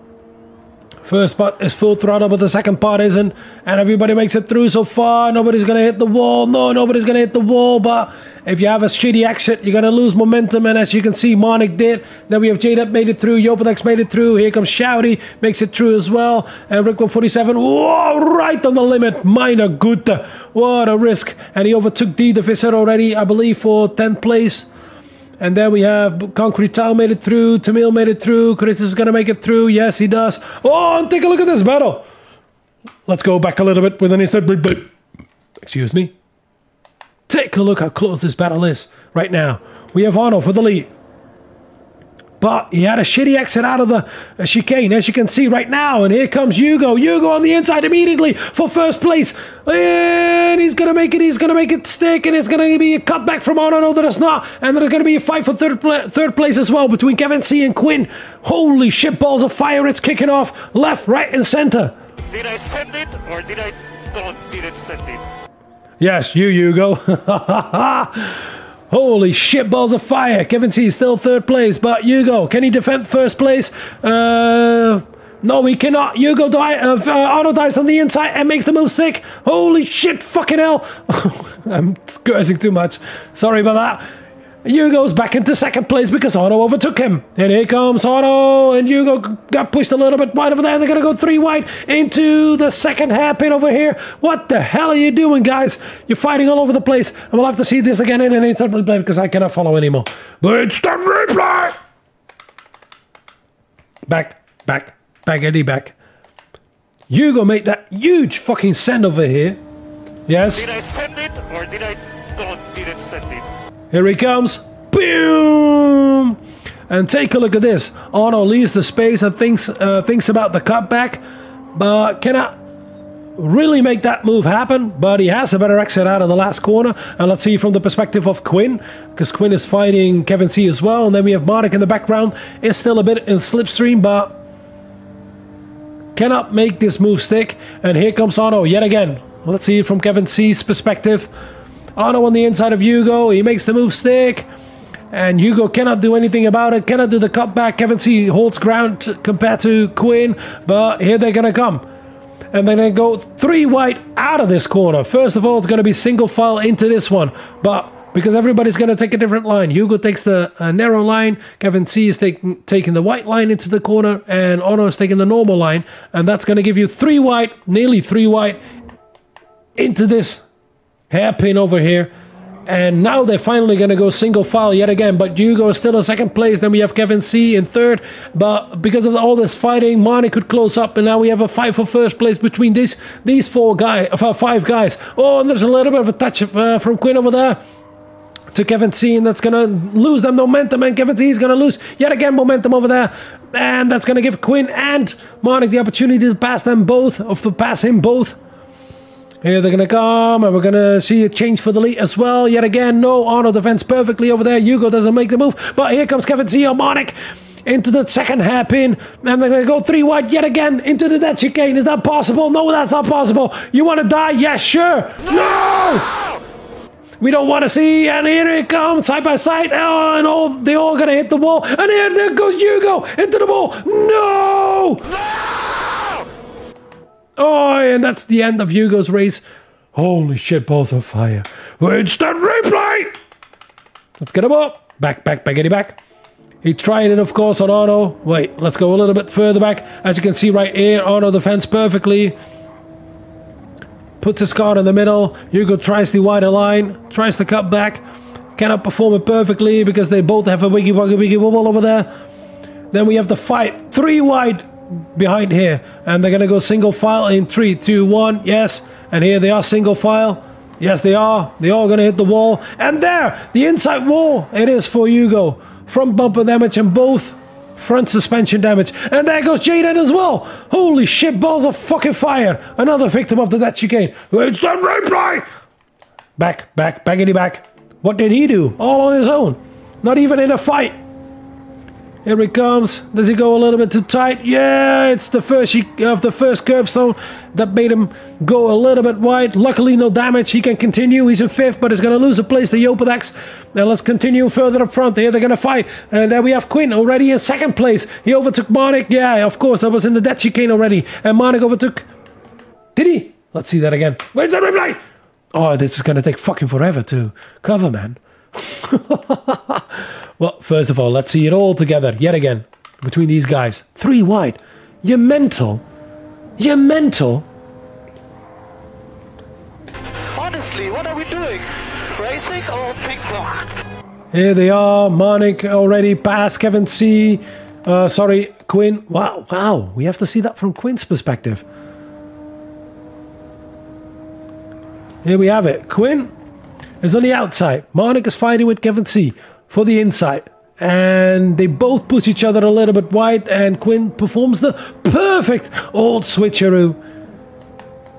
First part is full throttle, but the second part isn't. And everybody makes it through so far. Nobody's going to hit the wall. No, nobody's going to hit the wall. But if you have a shitty exit, you're going to lose momentum. And as you can see, Monik did. Then we have J-Dub made it through. Yopadex made it through. Here comes Shouty. Makes it through as well. And Rick 47. Whoa, right on the limit. Minor Gutta. What a risk. And he overtook D. Defisser already, I believe, for 10th place. And then we have Concrete Tile made it through. Tamil made it through. Chris is going to make it through. Yes, he does. Oh, and take a look at this battle. Let's go back a little bit with an instant. Excuse me. Take a look how close this battle is right now. We have Ono for the lead. But he had a shitty exit out of the uh, chicane, as you can see right now. And here comes Hugo. Hugo on the inside immediately for first place. And he's going to make it. He's going to make it stick. And it's going to be a cutback from Ono. No, that it's not. And there's going to be a fight for third, third place as well between Kevin C and Quinn. Holy shit, balls of fire. It's kicking off left, right, and center. Did I send it or did I don't didn't send it? Yes, you, Hugo. Holy shit, balls of fire. Kevin C is still third place, but Hugo, can he defend first place? Uh, no, he cannot. Hugo die, uh, uh, dives on the inside and makes the move stick. Holy shit, fucking hell. I'm cursing too much. Sorry about that. Hugo's back into second place because Otto overtook him. And here comes Otto, and Hugo got pushed a little bit wide over there. They're going to go three wide into the second hairpin over here. What the hell are you doing, guys? You're fighting all over the place. And we'll have to see this again in an instant replay because I cannot follow anymore. But instant replay! Back, back, back, Eddie, back. Hugo made that huge fucking send over here. Yes? Did I send it or did I don't didn't send it? Here he comes. Boom! And take a look at this. Ono leaves the space and thinks uh, thinks about the cutback, but cannot really make that move happen. But he has a better exit out of the last corner. And let's see from the perspective of Quinn, because Quinn is fighting Kevin C as well. And then we have Marek in the background. Is still a bit in slipstream, but cannot make this move stick. And here comes Ono yet again. Let's see it from Kevin C's perspective. Ono on the inside of Hugo. He makes the move stick. And Hugo cannot do anything about it. Cannot do the cutback. Kevin C holds ground compared to Quinn. But here they're going to come. And they're going to go three wide out of this corner. First of all, it's going to be single file into this one. But because everybody's going to take a different line. Hugo takes the uh, narrow line. Kevin C is taking taking the white line into the corner. And Ono is taking the normal line. And that's going to give you three wide, nearly three wide into this hairpin over here. And now they're finally going to go single file yet again. But Hugo is still in second place. Then we have Kevin C in third. But because of all this fighting, Marnie could close up. And now we have a fight for first place between these these four guys, uh, five guys. Oh, and there's a little bit of a touch uh, from Quinn over there to Kevin C, and that's going to lose them momentum. And Kevin C is going to lose yet again momentum over there. And that's going to give Quinn and Marnik the opportunity to pass them both, or to pass him both. Here they're going to come, and we're going to see a change for the lead as well. Yet again, no Arnold defends perfectly over there. Hugo doesn't make the move, but here comes Kevin C. Harmonic into the second hairpin, and they're going to go three wide yet again into the dead chicane. Is that possible? No, that's not possible. You want to die? Yes, sure. No! we don't want to see. And here it comes, side by side. Oh, and all they all gonna hit the wall. And here there goes Hugo into the wall. No! Oh, and that's the end of Hugo's race. Holy shit, balls of fire. Instant replay! Let's get him up. Back, back, backity back. He tried it, of course, on Arno. Wait, let's go a little bit further back. As you can see right here, Arno defends perfectly. Puts his car in the middle. Hugo tries the wider line. Tries to cut back. Cannot perform it perfectly because they both have a wiggy wiggy wiggy wobble over there. Then we have the fight. Three wide behind here. And they're to go single file in three, two, one. Yes. And here they are single file. Yes, they are. They are to hit the wall. And there, the inside wall. It is for Hugo. Front bumper damage and both front suspension damage. And there goes Jaden as well. Holy shit, balls of fucking fire. Another victim of the death chicane. It's the replay. Back, back, backity back. What did he do? All on his own. Not even in a fight. Here it comes. Does he go a little bit too tight? Yeah, it's the first of the first curbstone that made him go a little bit wide. Luckily, no damage. He can continue. He's in fifth, but he's going to lose a place to Jopadex. Now let's continue further up front. Here they're going to fight. And there we have Quinn already in second place. He overtook Monik. Yeah, of course, that was in the death chicane already. And Monik overtook. Did he? Let's see that again. Where's the replay? Oh, this is going to take fucking forever to cover, man. well, first of all, let's see it all together yet again between these guys. Three wide. You're mental. You're mental. Honestly, what are we doing? Racing or ping pong? Here they are. Monik already past Kevin C. Uh, sorry, Quinn. Wow, wow. We have to see that from Quinn's perspective. Here we have it. Quinn is on the outside. Monik is fighting with Kevin C for the inside. And they both push each other a little bit wide, and Quinn performs the perfect old switcheroo.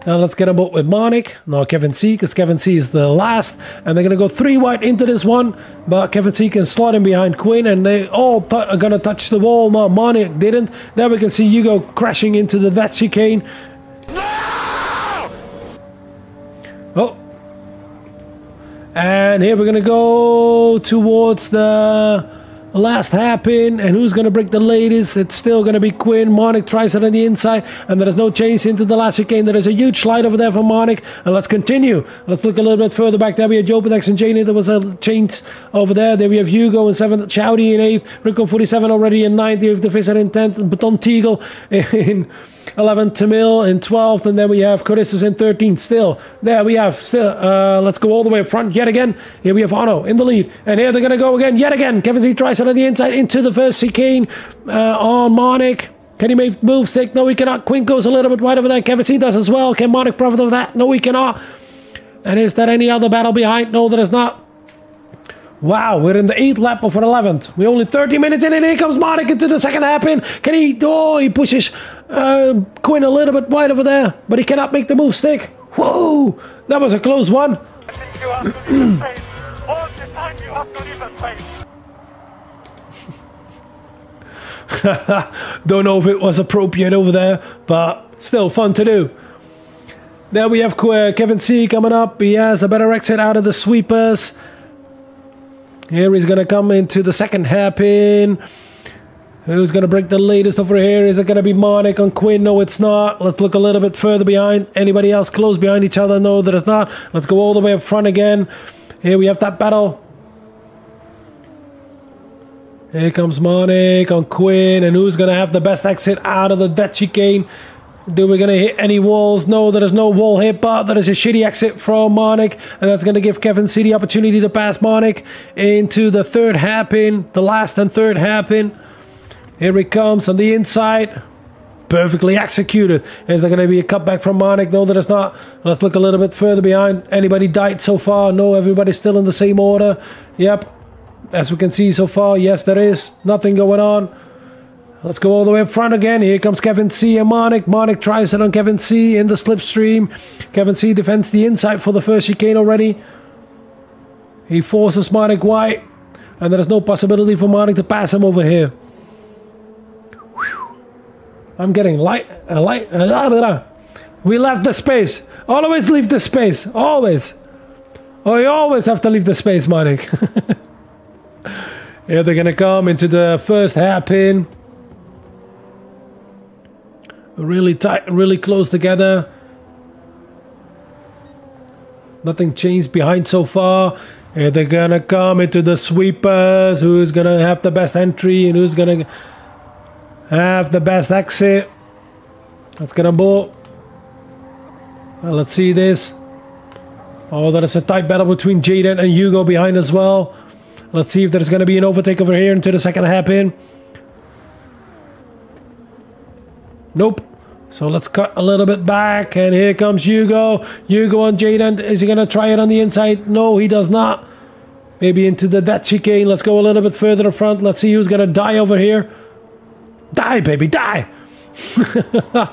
Now let's get him up with Monik. Now Kevin C, because Kevin C is the last, and they're going to go three wide into this one. But Kevin C can slot in behind Quinn, and they all are going to touch the wall. No, Monik didn't. There we can see Hugo crashing into the that chicane. Oh, and here we're to go towards the last hairpin. And who's going to brake the latest? It's still going to be Quinn. Monik tries it on the inside. And there is no chase into the last chicane. There is a huge slide over there for Monik. And let's continue. Let's look a little bit further back. There we have Jopadex and Janie. There was a change over there. There we have Hugo in 7th. Chowdy in 8th. Rico 47 already in 9th. You have the Fisher in 10th. Baton Teagle in 11th. Tamil in 12th. And then we have Carissus in 13th. Still, there we have still. Uh, let's go all the way up front yet again. Here we have Ono in the lead. And here they're going to go again yet again. Kevin Z tries it on the inside into the first chicane uh, on Monik. Can he make move stick? No, he cannot. Quinn goes a little bit wide over there. Kevin C does as well. Can Monik profit of that? No, he cannot. And is there any other battle behind? No, there is not. Wow, we're in the 8th lap of our 11th. We're only 30 minutes in, and here comes Monik into the second hairpin. Can he? Oh, he pushes uh, Quinn a little bit wide over there, but he cannot make the move stick. Whoa, that was a close one. I think you have to leave the space. All the time you have to leave the space. Don't know if it was appropriate over there, but still fun to do. There we have Kevin C coming up. He has a better exit out of the sweepers. Here he's going to come into the second hairpin. Who's going to brake the latest over here? Is it going to be Monik on Quinn? No, it's not. Let's look a little bit further behind. Anybody else close behind each other? No, that is not. Let's go all the way up front again. Here we have that battle. Here comes Monik on Quinn. And who's going to have the best exit out of the death chicane? Do we going to hit any walls? No, there is no wall hit, but there is a shitty exit from Monik, and that's going to give Kevin C the opportunity to pass Monik into the third hairpin, the last and third hairpin. Here he comes on the inside. Perfectly executed. Is there going to be a cutback from Monik? No, there is not. Let's look a little bit further behind. Anybody died so far? No, everybody's still in the same order. Yep. As we can see so far, yes, there is. Nothing going on. Let's go all the way up front again. Here comes Kevin C and Monik. Monik tries it on Kevin C in the slipstream. Kevin C defends the inside for the first chicane already. He forces Monik wide. And there is no possibility for Monik to pass him over here. Whew. I'm getting light. Uh, light. Uh, We left the space. Always leave the space. Always. Oh, you always have to leave the space, Monik. Here they're gonna come into the first hairpin. Really tight, really close together. Nothing changed behind so far. Here they're gonna come into the sweepers. Who's gonna have the best entry and who's gonna have the best exit? That's gonna bolt. Well, let's see this. Oh, there is a tight battle between Jaden and Hugo behind as well. Let's see if there's going to be an overtake over here into the second hairpin. Nope. So let's cut a little bit back, and here comes Hugo. Hugo on Jaden. Is he going to try it on the inside? No, he does not. Maybe into the that chicane. Let's go a little bit further in front. Let's see who's going to die over here. Die, baby, die.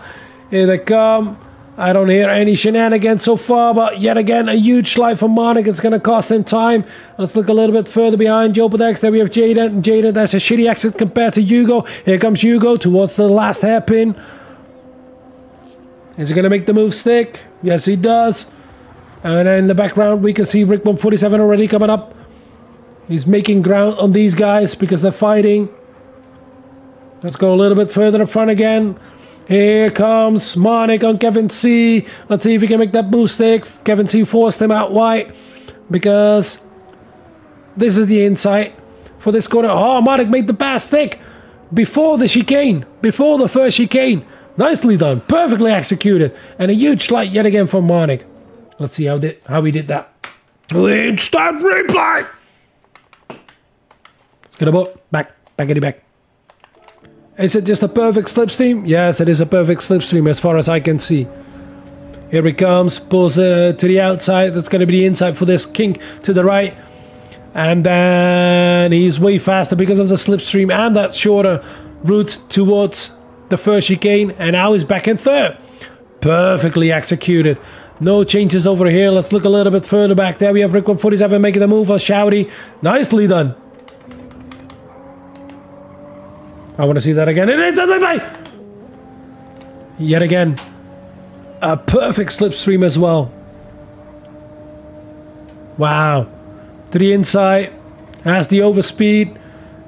here they come. I don't hear any shenanigans so far, but yet again, a huge slide for Monik. It's going to cost him time. Let's look a little bit further behind Jopadex. There we have Jaden. Jaden, that's a shitty exit compared to Hugo. Here comes Hugo towards the last hairpin. Is he going to make the move stick? Yes, he does. And in the background, we can see Rick 147 already coming up. He's making ground on these guys because they're fighting. Let's go a little bit further up front again. Here comes Monik on Kevin C. Let's see if he can make that boost stick. Kevin C forced him out wide because this is the insight for this corner. Oh, Monik made the pass stick before the chicane, before the first chicane. Nicely done, perfectly executed, and a huge slide yet again from Monik. Let's see how did how he did that. Instant replay. Let's get a boat back, back, it back. Is it just a perfect slipstream? Yes, it is a perfect slipstream as far as I can see. Here he comes, pulls uh, to the outside. That's going to be the inside for this kink to the right. And then he's way faster because of the slipstream and that shorter route towards the first chicane. And now he's back in third. Perfectly executed. No changes over here. Let's look a little bit further back. There we have Rick 147 making the move on Shouty. Nicely done. I want to see that again. It is a the Yet again, a perfect slipstream as well. Wow. To the inside, has the overspeed,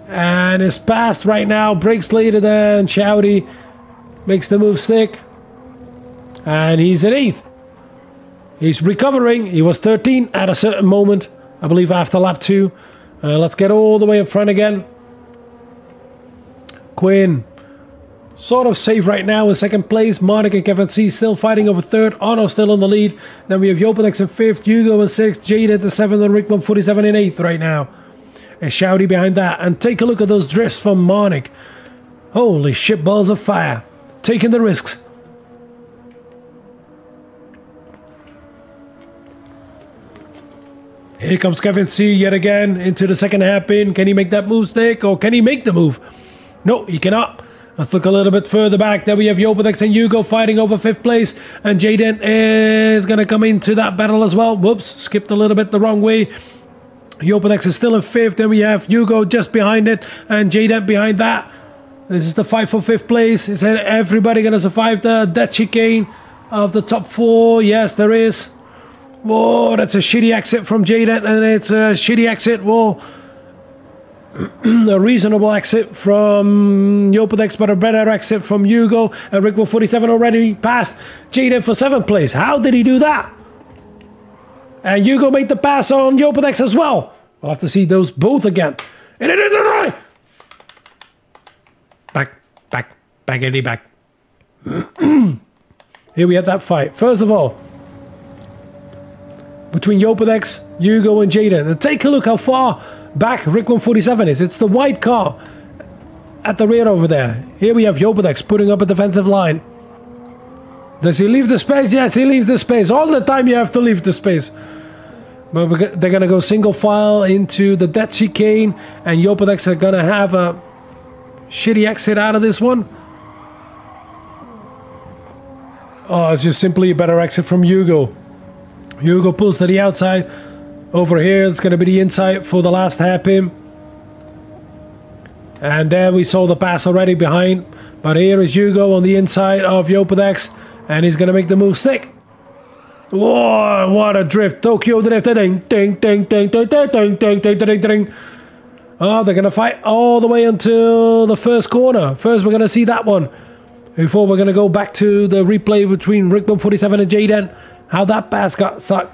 and is passed right now. Brakes later than Shouty. Makes the move stick. And he's in eighth. He's recovering. He was 13 at a certain moment, I believe, after lap two. Uh, let's get all the way up front again. Quinn. Sort of safe right now in second place. Monik and Kevin C still fighting over third. Arno still in the lead. Then we have Jopanex in fifth. Hugo in sixth. Jade at the seventh. And Rick 147 in eighth right now. And Shouty behind that. And take a look at those drifts from Monik. Holy shit balls of fire. Taking the risks. Here comes Kevin C yet again into the second hairpin. Can he make that move stick or can he make the move? No, he cannot. Let's look a little bit further back. There we have Jopadex and Hugo fighting over fifth place. And Jaden is going to come into that battle as well. Whoops, skipped a little bit the wrong way. Jopadex is still in fifth. Then we have Hugo just behind it and Jaden behind that. This is the fight for fifth place. Is everybody going to survive the death chicane of the top four? Yes, there is. Whoa, that's a shitty exit from Jaden and it's a shitty exit. Whoa a reasonable exit from Jopadex, but a better exit from Hugo. And Rick 47 already passed Jaden for seventh place. How did he do that? And Hugo made the pass on Jopadex as well. We'll have to see those both again. And it is a right. Back, back, back, Eddie, back. Here we have that fight. First of all, between Jopadex, Hugo, and Jaden. And take a look how far back Rick 147 is. It's the white car at the rear over there. Here we have Jopadex putting up a defensive line. Does he leave the space? Yes, he leaves the space. All the time you have to leave the space. But they're going to go single file into the dead chicane, and Jopadex are going to have a shitty exit out of this one. Oh, it's just simply a better exit from Hugo. Hugo pulls to the outside. Over here, it's going to be the inside for the last hairpin. And there we saw the pass already behind. But here is Hugo on the inside of Jopadex. And he's going to make the move stick. Whoa, what a drift. Tokyo drift. Ding, ding, ding, ding, ding, ding, ding, ding, ding, ding, ding. Oh, they're going to fight all the way until the first corner. First, we're going to see that one. Before we're going to go back to the replay between Rick 147 and Jaden. How that pass got stuck.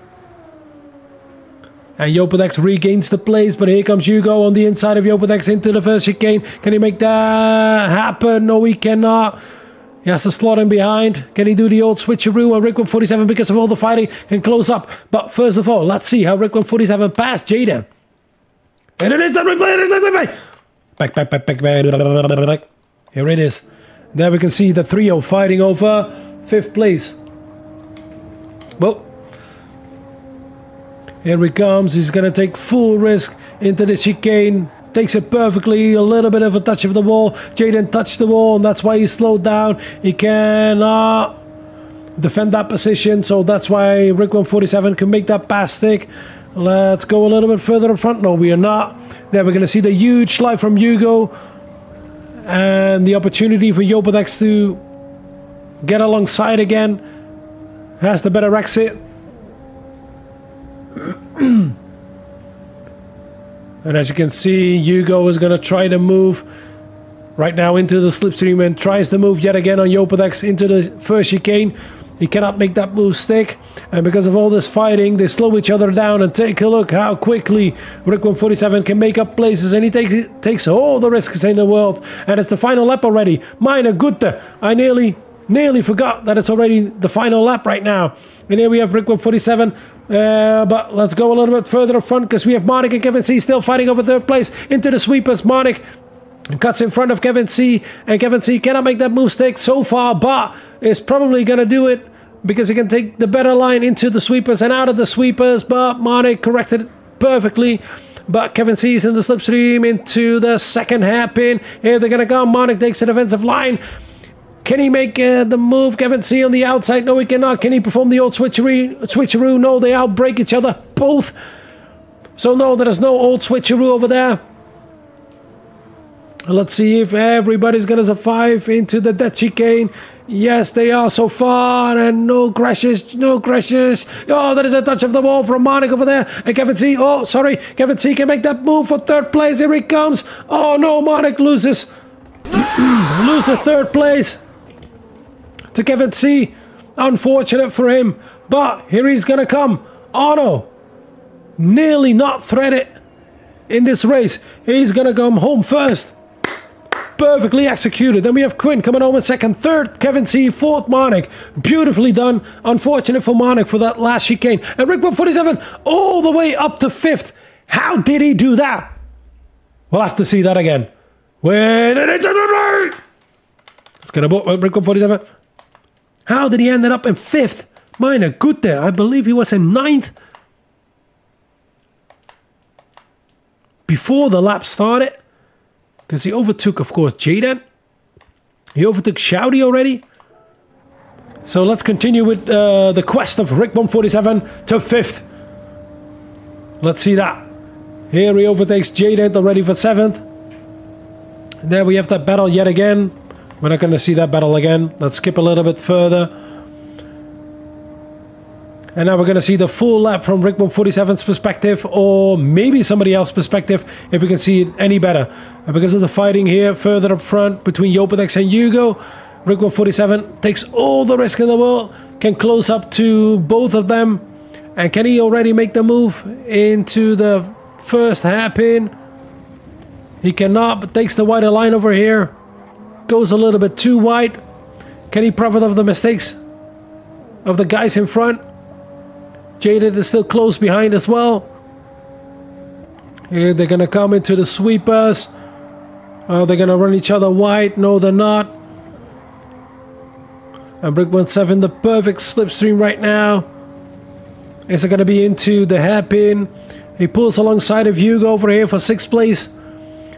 And Yopadex regains the place, but here comes Hugo on the inside of Yopadex into the first chicane. Can he make that happen? No, he cannot. He has to slot him behind. Can he do the old switcheroo? on Rick 147, because of all the fighting, can close up. But first of all, let's see how Rick 147 passed Jaden. And it is the replay, it is the replay. Back, back, back, back, back. Here it is. There we can see the trio oh fighting over fifth place. Well, here he comes. He's going to take full risk into the chicane. Takes it perfectly. A little bit of a touch of the wall. Jaden touched the wall, and that's why he slowed down. He cannot defend that position, so that's why Rick 147 can make that pass stick. Let's go a little bit further in front. No, we are not. There we're going to see the huge slide from Hugo. And the opportunity for Yopadex to get alongside again. Has the better exit. and as you can see, Hugo is going to try to move right now into the slipstream and tries to move yet again on Yopadex into the first chicane. He cannot make that move stick, and because of all this fighting, they slow each other down. And take a look how quickly Rick 147 can make up places, and he takes takes all the risks in the world. And it's the final lap already. Meine Güte, I nearly nearly forgot that it's already the final lap right now. And here we have Rick 147. Uh, but let's go a little bit further up front because we have Monik and Kevin C still fighting over third place into the sweepers. Monik cuts in front of Kevin C, and Kevin C cannot make that move stick so far, but is probably going to do it because he can take the better line into the sweepers and out of the sweepers. But Monik corrected it perfectly. But Kevin C is in the slipstream into the second hairpin. Here they're going to go. Monik takes the defensive line. Can he make uh, the move? Kevin C on the outside. No, he cannot. Can he perform the old switcheroo? Switcheroo? No, they outbrake each other both. So no, there is no old switcheroo over there. Let's see if everybody's gonna survive into the dead chicane. Yes, they are so far, and no crashes, no crashes. Oh, there is a touch of the wall from Monik over there. And Kevin C. Oh, sorry, Kevin C. can make that move for third place. Here he comes. Oh no, Monik loses. loses third place to Kevin C. Unfortunate for him, but here he's gonna come. Arno nearly not threaded in this race. He's gonna come home first. Perfectly executed. Then we have Quinn coming home in second, third, Kevin C, fourth, Monik. Beautifully done. Unfortunate for Monik for that last chicane. And Rick 47 all the way up to fifth. How did he do that? We'll have to see that again. Wait, it's gonna book Rick 147. How did he end up in fifth? Meine Güte, I believe he was in ninth. Before the lap started. Because he overtook, of course, Jaden. He overtook Shouty already. So let's continue with uh, the quest of Rick 147 to fifth. Let's see that. Here he overtakes Jaden already for seventh. There we have that battle yet again. We're not going to see that battle again. Let's skip a little bit further. And now we're going to see the full lap from Rick 147's perspective, or maybe somebody else's perspective, if we can see it any better. And because of the fighting here further up front between Yopadex and Hugo, Rick 147 takes all the risk in the world, can close up to both of them. And can he already make the move into the first hairpin? He cannot, but takes the wider line over here. Goes a little bit too wide. Can he profit of the mistakes of the guys in front? Jaden is still close behind as well. Here they're gonna come into the sweepers. Oh, they're gonna run each other wide. No, they're not. And Brick 17, the perfect slipstream right now. Is it gonna be into the hairpin? He pulls alongside of Hugo over here for sixth place.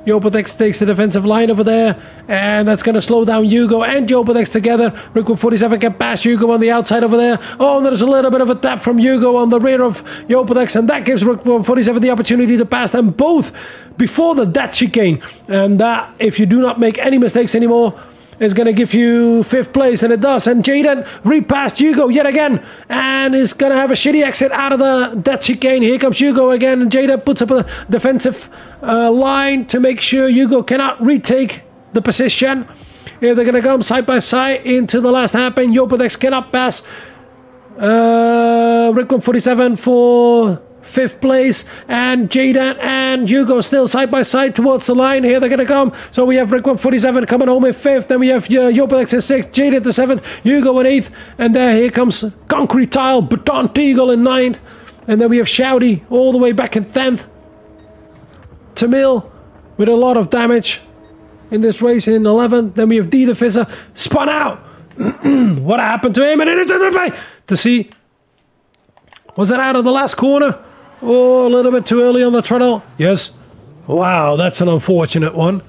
Yopatex takes the defensive line over there, and that's going to slow down Hugo and Yopatex together. Rick 147 can pass Hugo on the outside over there. Oh, there's a little bit of a tap from Hugo on the rear of Yopatex, and that gives Rick 147 the opportunity to pass them both before the dead chicane. And that, if you do not make any mistakes anymore, is going to give you fifth place, and it does. And Jaden repassed Hugo yet again, and is going to have a shitty exit out of the that chicane. Here comes Hugo again, and Jaden puts up a defensive uh, line to make sure Hugo cannot retake the position. Here they're going to come side by side into the last hairpin. Jopadex cannot pass. Uh, Rick 147 for fifth place, and Jaden and Hugo still side by side towards the line. Here they're going to come. So we have Rick 147 coming home in fifth. Then we have uh, Jopadex in sixth, Jaden the seventh, Hugo in eighth, and there here comes Concrete Tile, Baton Teagle in ninth. And then we have Shouty all the way back in tenth. Tamil with a lot of damage in this race in 11th. Then we have D the Fizzer spun out. what happened to him? And it is to see. Was it out of the last corner? Oh, a little bit too early on the throttle. Yes. Wow, that's an unfortunate one.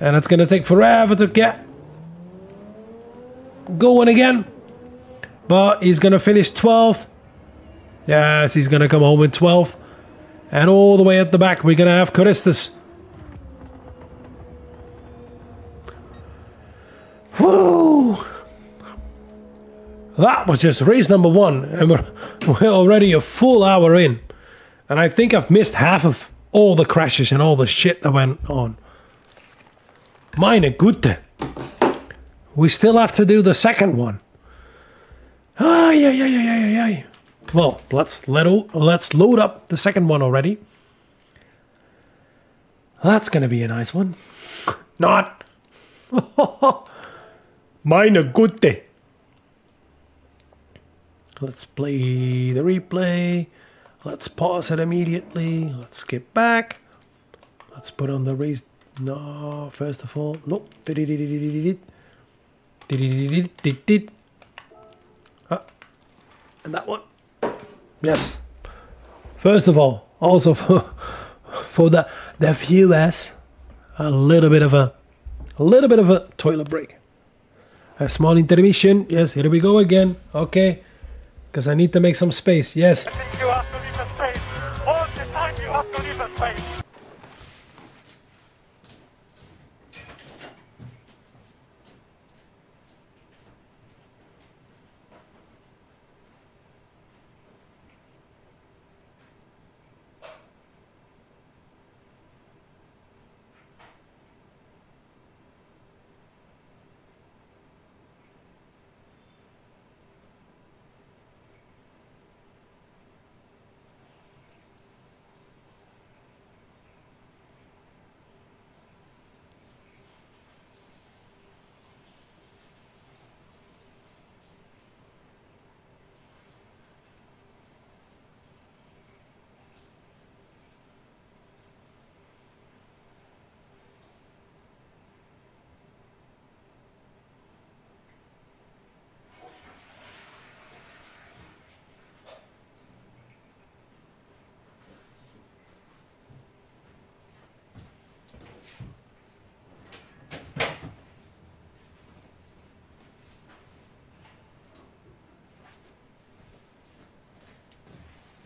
And it's going to take forever to get going again. But he's going to finish 12th. Yes, he's going to come home in 12th. And all the way at the back, we're going to have Choristus. Woo! That was just race number one, and we're, we're already a full hour in. And I think I've missed half of all the crashes and all the shit that went on. Meine Gute. We still have to do the second one. Yeah, yeah, yeah, yeah, yeah, yeah. Well, let's let o- let's load up the second one already. That's gonna be a nice one. Not. Meine Gute. Let's play the replay. Let's pause it immediately. Let's skip back. Let's put on the race. No, first of all, nope. Ah, and that one. Yes. First of all, also for for the the viewers, a little bit of a a little bit of a toilet break. A small intermission. Yes, here we go again. Okay. Because I need to make some space. Yes. You have to leave a space. All the time you have to leave a space.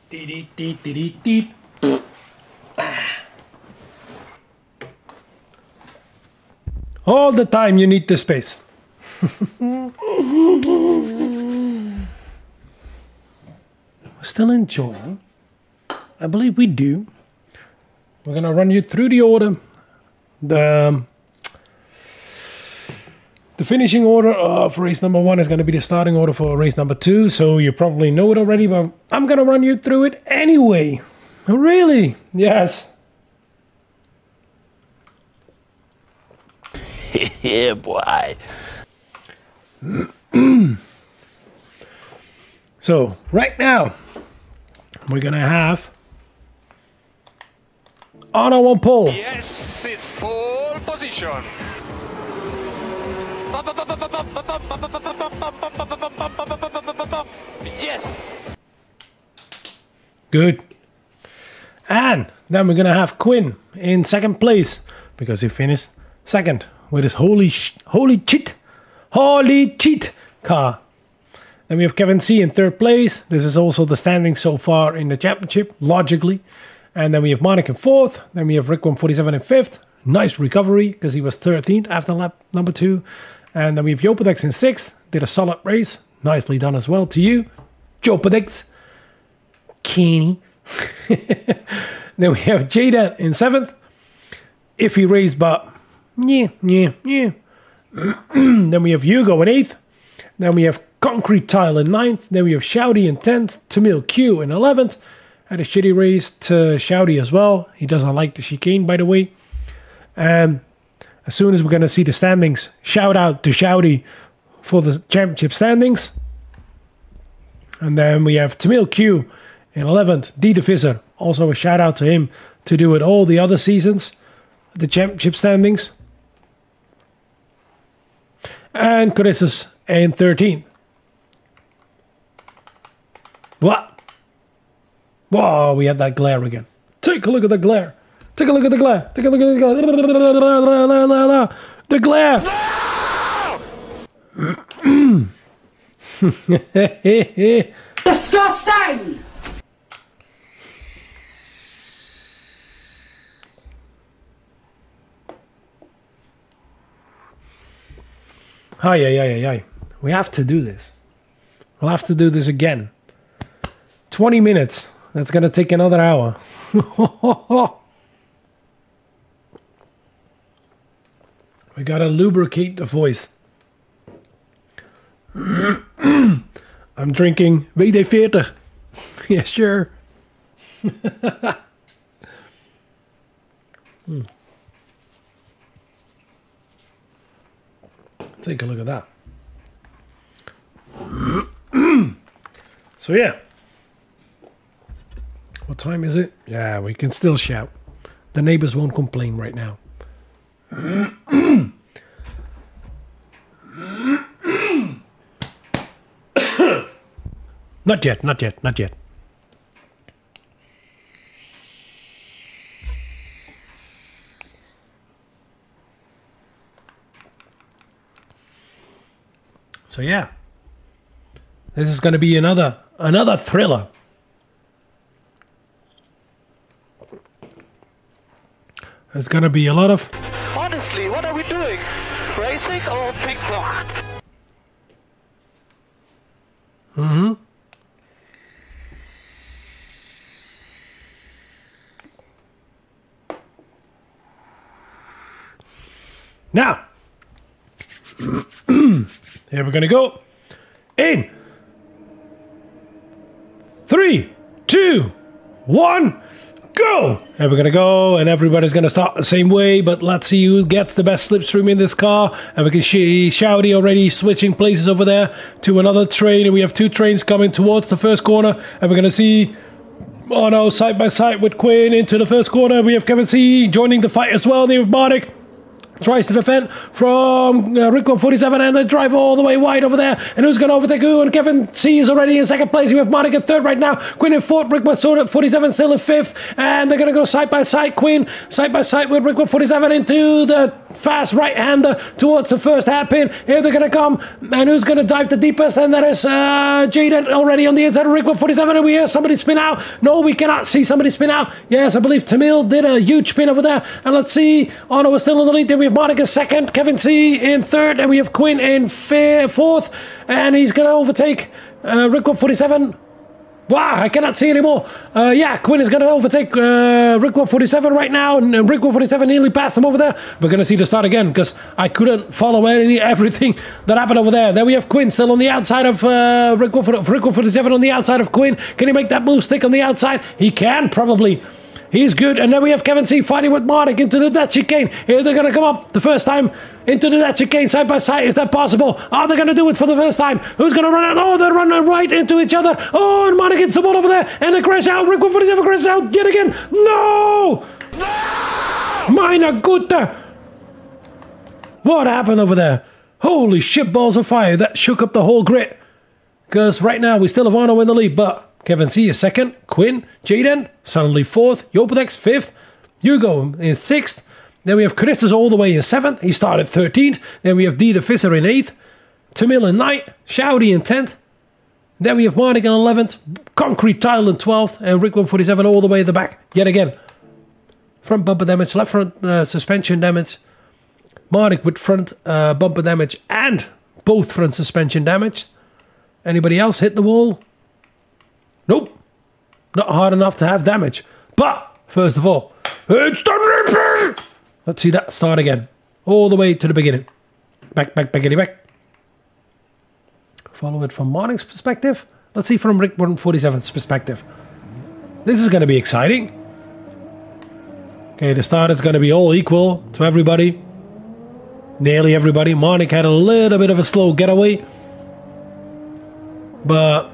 Deet, deet, deet, deet, deet. All the time you need the space. Still enjoying? I believe we do. We're gonna run you through the order. The um, the finishing order of race number one is going to be the starting order for race number two, so you probably know it already, but I'm going to run you through it anyway. Really? Yes. yeah, boy. So, right now, we're going to have Honor one pole. Yes, it's pole position. Yes. Good. And then we're to have Quinn in second place because he finished second with his holy holy cheat, holy cheat car. Then we have Kevin C in third place. This is also the standing so far in the championship, logically. And then we have Monica in fourth. Then we have Rick 147 in fifth. Nice recovery because he was 13th after lap number two. And then we have Jopadex in sixth. Did a solid race. Nicely done as well to you, Jopadex. Kenny. then we have Jada in seventh. Iffy race, but yeah, yeah, yeah. then we have Hugo in eighth. Then we have Concrete Tile in ninth. Then we have Shouty in tenth. Tamil Q in eleventh. Had a shitty race to Shouty as well. He doesn't like the chicane, by the way. And as soon as we're going to see the standings, shout out to Shouty for the championship standings. And then we have Tamil Q in 11th. D Divisor, also a shout out to him to do it all the other seasons, the championship standings. And Chrysis in 13th. What? Whoa, we had that glare again. Take a look at the glare. Take a look at the glare. Take a look at the glare. The glare. Disgusting! Hi, hi, hi, hi. We have to do this. We'll have to do this again. 20 minutes. That's going to take another hour. we got to lubricate the voice. I'm drinking WD-40. yeah, sure. Hmm. Take a look at that. so yeah. What time is it? Yeah, we can still shout. The neighbors won't complain right now. Not yet, not yet, not yet. So yeah. This is going to be another another thriller. There's going to be a lot of Mm-hmm. Now, here we're gonna go in. Three, two, one, go! And we're gonna go, and everybody's gonna start the same way, but let's see who gets the best slipstream in this car. And we can see Shouty already switching places over there to another train, and we have two trains coming towards the first corner, and we're gonna see. Oh side by side with Quinn into the first corner. We have Kevin C joining the fight as well. There with Marnik tries to defend from uh, Rick 147 and they drive all the way wide over there. And who's going to overtake who? And Kevin C is already in second place. We have Monica third right now. Quinn in fourth. Rick 147 still in fifth. And they're going to go side by side. Quinn side by side with Rick 47 into the fast right hander towards the first hairpin. Here they're going to come. And who's going to dive the deepest? And that is uh, Jaden already on the inside of Rick 147. And we hear somebody spin out. No, we cannot see somebody spin out. Yes, I believe Tamil did a huge spin over there. And let's see. Ono is still in the lead. Then we have Monica second, Kevin C in third, and we have Quinn in fourth, and he's going to overtake uh, Rick 147. Wow, I cannot see anymore. Uh, yeah, Quinn is going to overtake uh, Rick 147 right now, and, and Rick 147 nearly passed him over there. We're going to see the start again because I couldn't follow any everything that happened over there. There we have Quinn still on the outside of uh, Rick 147 on the outside of Quinn. Can he make that move stick on the outside? He can probably. He's good. And then we have Kevin C fighting with Marnik into the that chicane. Here they're going to come up the first time into the that chicane side by side. Is that possible? Are they going to do it for the first time? Who's going to run out? Oh, they're running right into each other. Oh, and Marnik gets the ball over there. And they crash out. Rick 147 crashes out yet again. No! No! Meine Gute! What happened over there? Holy shit, balls of fire. That shook up the whole grid. Because right now we still have Ono in the lead, but Kevin C is second, Quinn, Jaden, suddenly fourth, Yopadex fifth, Hugo in sixth. Then we have Christus all the way in seventh. He started 13th. Then we have D Fisser in eighth, Tamil in ninth, Shouty in 10th. Then we have Marnik in 11th, Concrete Tile in 12th, and Rick 147 all the way at the back yet again. front bumper damage, left front uh, suspension damage. Marnik with front uh, bumper damage and both front suspension damage. Anybody else hit the wall? Nope. Not hard enough to have damage. But, first of all, it's the! Let's see that start again. All the way to the beginning. Back, back, backity back. Follow it from Marnik's perspective. Let's see from Rick 147's perspective. This is going to be exciting. Okay, the start is going to be all equal to everybody. Nearly everybody. Marnik had a little bit of a slow getaway. But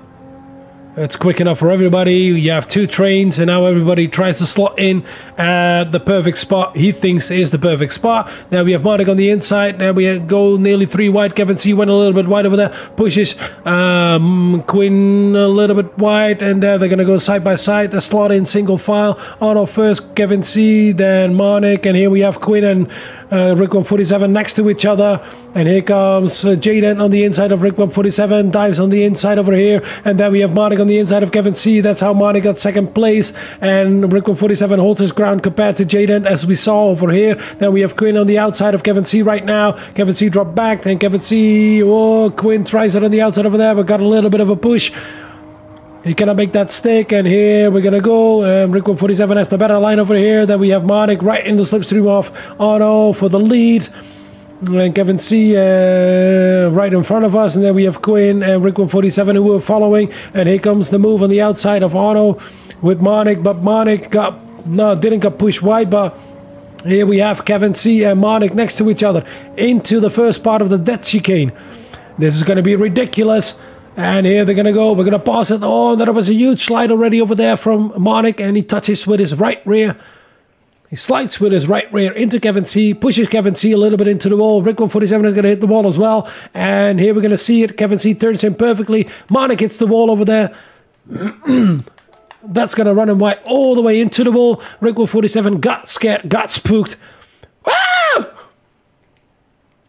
it's quick enough for everybody. You have two trains, and now everybody tries to slot in at the perfect spot he thinks is the perfect spot. Now we have Marnik on the inside. Now we go nearly three wide. Kevin C went a little bit wide over there. Pushes um, Quinn a little bit wide, and uh, they're going to go side by side. The slot in single file. Arno first, Kevin C, then Marnik, and here we have Quinn and uh, Rick 147 next to each other. And here comes uh, Jaden on the inside of Rick 147, dives on the inside over here, and then we have Marnik on the inside of Kevin C. That's how Marnik got second place, and Rick 147 holds his ground compared to Jaden, as we saw over here. Then we have Quinn on the outside of Kevin C right now. Kevin C dropped back, then Kevin C. Oh, Quinn tries it on the outside over there, but got a little bit of a push. He cannot make that stick, and here we're gonna go. Um, Rick 47 has the better line over here. Then we have Marnik right in the slipstream of Otto for the lead. And Kevin C uh, right in front of us, and then we have Quinn and Rick 47 who were following. And here comes the move on the outside of Otto with Marnik, but Marnik got no didn't get pushed wide, but here we have Kevin C and Marnik next to each other into the first part of the death chicane. This is going to be ridiculous. And here they're going to go. We're going to pass it. Oh, there was a huge slide already over there from Marnik, and he touches with his right rear. He slides with his right rear into Kevin C, pushes Kevin C a little bit into the wall. Rick 147 is going to hit the wall as well. And here we're going to see it. Kevin C turns in perfectly. Marnik hits the wall over there. That's going to run him wide all the way into the wall. Rick 147 got scared, got spooked. Wow!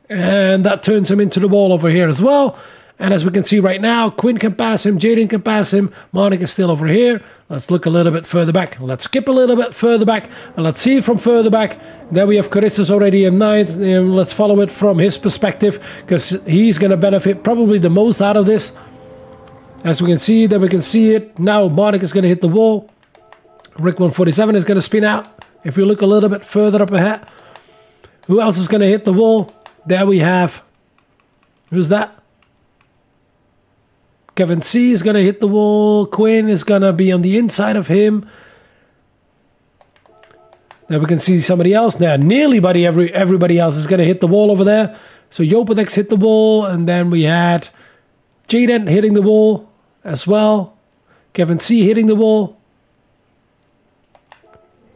And that turns him into the wall over here as well. And as we can see right now, Quinn can pass him, Jaden can pass him, Monica is still over here. Let's look a little bit further back. Let's skip a little bit further back, and let's see from further back. There we have Charistus already in ninth. And let's follow it from his perspective, because he's going to benefit probably the most out of this. As we can see, then we can see it. Now Monica is going to hit the wall. Rick 147 is going to spin out. If we look a little bit further up ahead, who else is going to hit the wall? There we have. Who's that? Kevin C is going to hit the wall. Quinn is going to be on the inside of him. Now we can see somebody else now. Nearly buddy, every, everybody else is going to hit the wall over there. So Jopadex hit the wall. And then we had Jaden hitting the wall as well. Kevin C hitting the wall.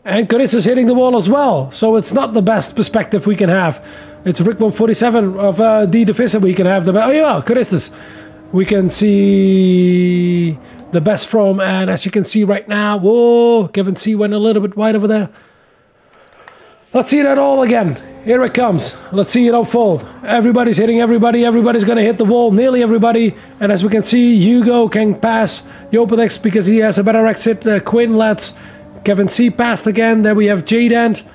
And Chris is hitting the wall as well. So it's not the best perspective we can have. It's Rick 147 of uh, D Division we can have. The oh yeah, Carissa's we can see the best from and as you can see right now whoa Kevin C went a little bit wide over there. Let's see that all again. Here it comes. Let's see it unfold. Everybody's hitting everybody. Everybody's gonna hit the wall. Nearly everybody. And as we can see Hugo can pass Jopadex because he has a better exit uh, Quinn. Lets Kevin C passed again. There we have Jadant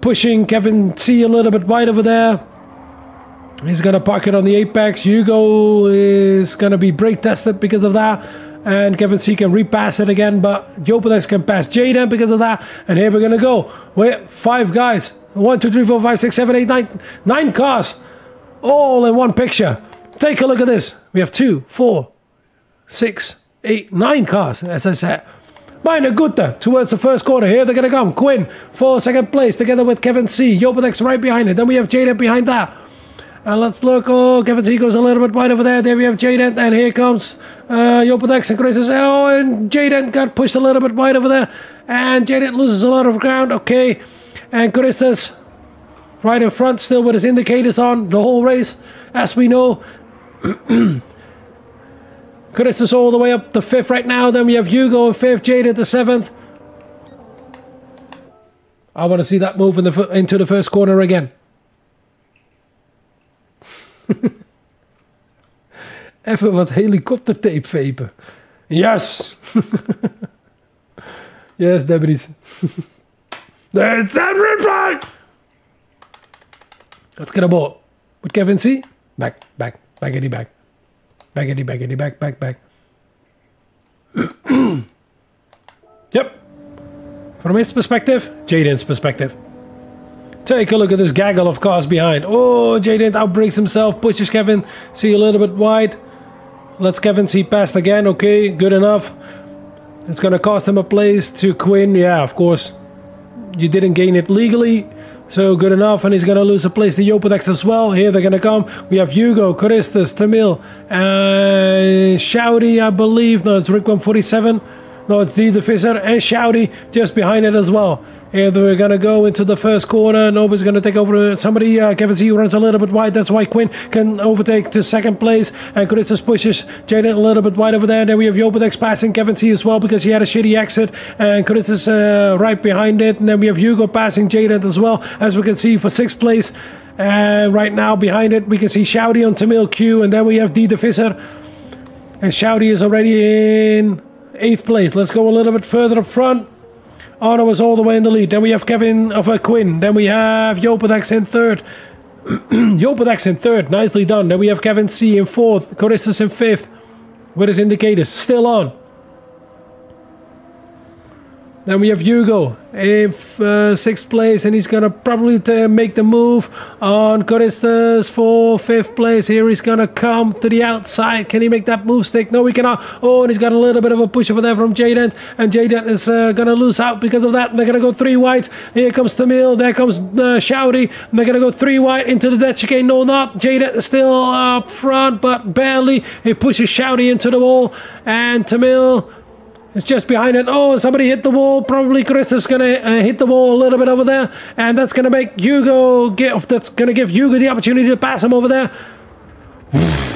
pushing Kevin C a little bit wide over there He's going to park it on the apex. Hugo is going to be brake tested because of that. And Kevin C can repass it again, but Jopadex can pass Jaden because of that. And here we're going to go with five guys. One, two, three, four, five, six, seven, eight, nine, nine cars. All in one picture. Take a look at this. We have two, four, six, eight, nine cars, as I said. Meine Gute, towards the first corner. Here they're going to come. Quinn for second place together with Kevin C. Jopadex right behind it. Then we have Jaden behind that. And let's look. Oh, Kevin C goes a little bit wide over there. There we have Jaden. And here comes uh, Jopadex and Chris says, Oh, and Jaden got pushed a little bit wide over there. And Jaden loses a lot of ground. Okay. And Christus right in front still with his indicators on the whole race. As we know. Christus all the way up the fifth right now. Then we have Hugo in fifth. Jaden the seventh. I want to see that move in the, into the first corner again. Even wat helikoptertape vapen. Yes! yes, Debris. That red flag! Let's get a ball. With Kevin C. Back, back, backity back. Backity, backity back, back, back. yep. From his perspective, Jaden's perspective. Take a look at this gaggle of cars behind. Oh, Jaden outbrakes himself, pushes Kevin C a little bit wide. Let's Kevin C past again. Okay, good enough. It's gonna cost him a place to Quinn. Yeah, of course. You didn't gain it legally, so good enough. And he's gonna lose a place to Yopadex as well. Here they're gonna come. We have Hugo, Choristus, Tamil, uh, Shouty, I believe. No, it's Rick 147. No, it's D the Fisher and Shouty just behind it as well. Here we're gonna go into the first corner. Nobody's gonna take over. Somebody, uh, Kevin C runs a little bit wide. That's why Quinn can overtake to second place. And Choristus pushes Jaden a little bit wide over there. Then we have Yopadex passing Kevin C as well because he had a shitty exit. And Choristus uh, right behind it. And then we have Hugo passing Jaden as well, as we can see for sixth place. And right now behind it, we can see Shouty on Tamil Q. And then we have D Fisher. And Shouty is already in eighth place. Let's go a little bit further up front. Is all the way in the lead. Then we have Kevin of uh, Quinn. Then we have Yopadex in third. Yopadex in third. Nicely done. Then we have Kevin C in fourth. Choristus in fifth. With his indicators still on. Then we have Hugo in uh, sixth place, and he's gonna probably make the move on Choristus for fifth place. Here he's gonna come to the outside. Can he make that move stick? No, he cannot. Oh, and he's got a little bit of a push over there from Jaden, and Jaden is uh, gonna lose out because of that. They're gonna go three whites. Here comes Tamil. There comes uh, Shouty, and they're gonna go three white into the dead chicane. No, not Jaden is still up front, but barely. He pushes Shouty into the wall, and Tamil. It's just behind it. Oh, somebody hit the wall. Probably Chris is going to uh, hit the wall a little bit over there. And that's going to make Hugo give, that's going to give Hugo the opportunity to pass him over there.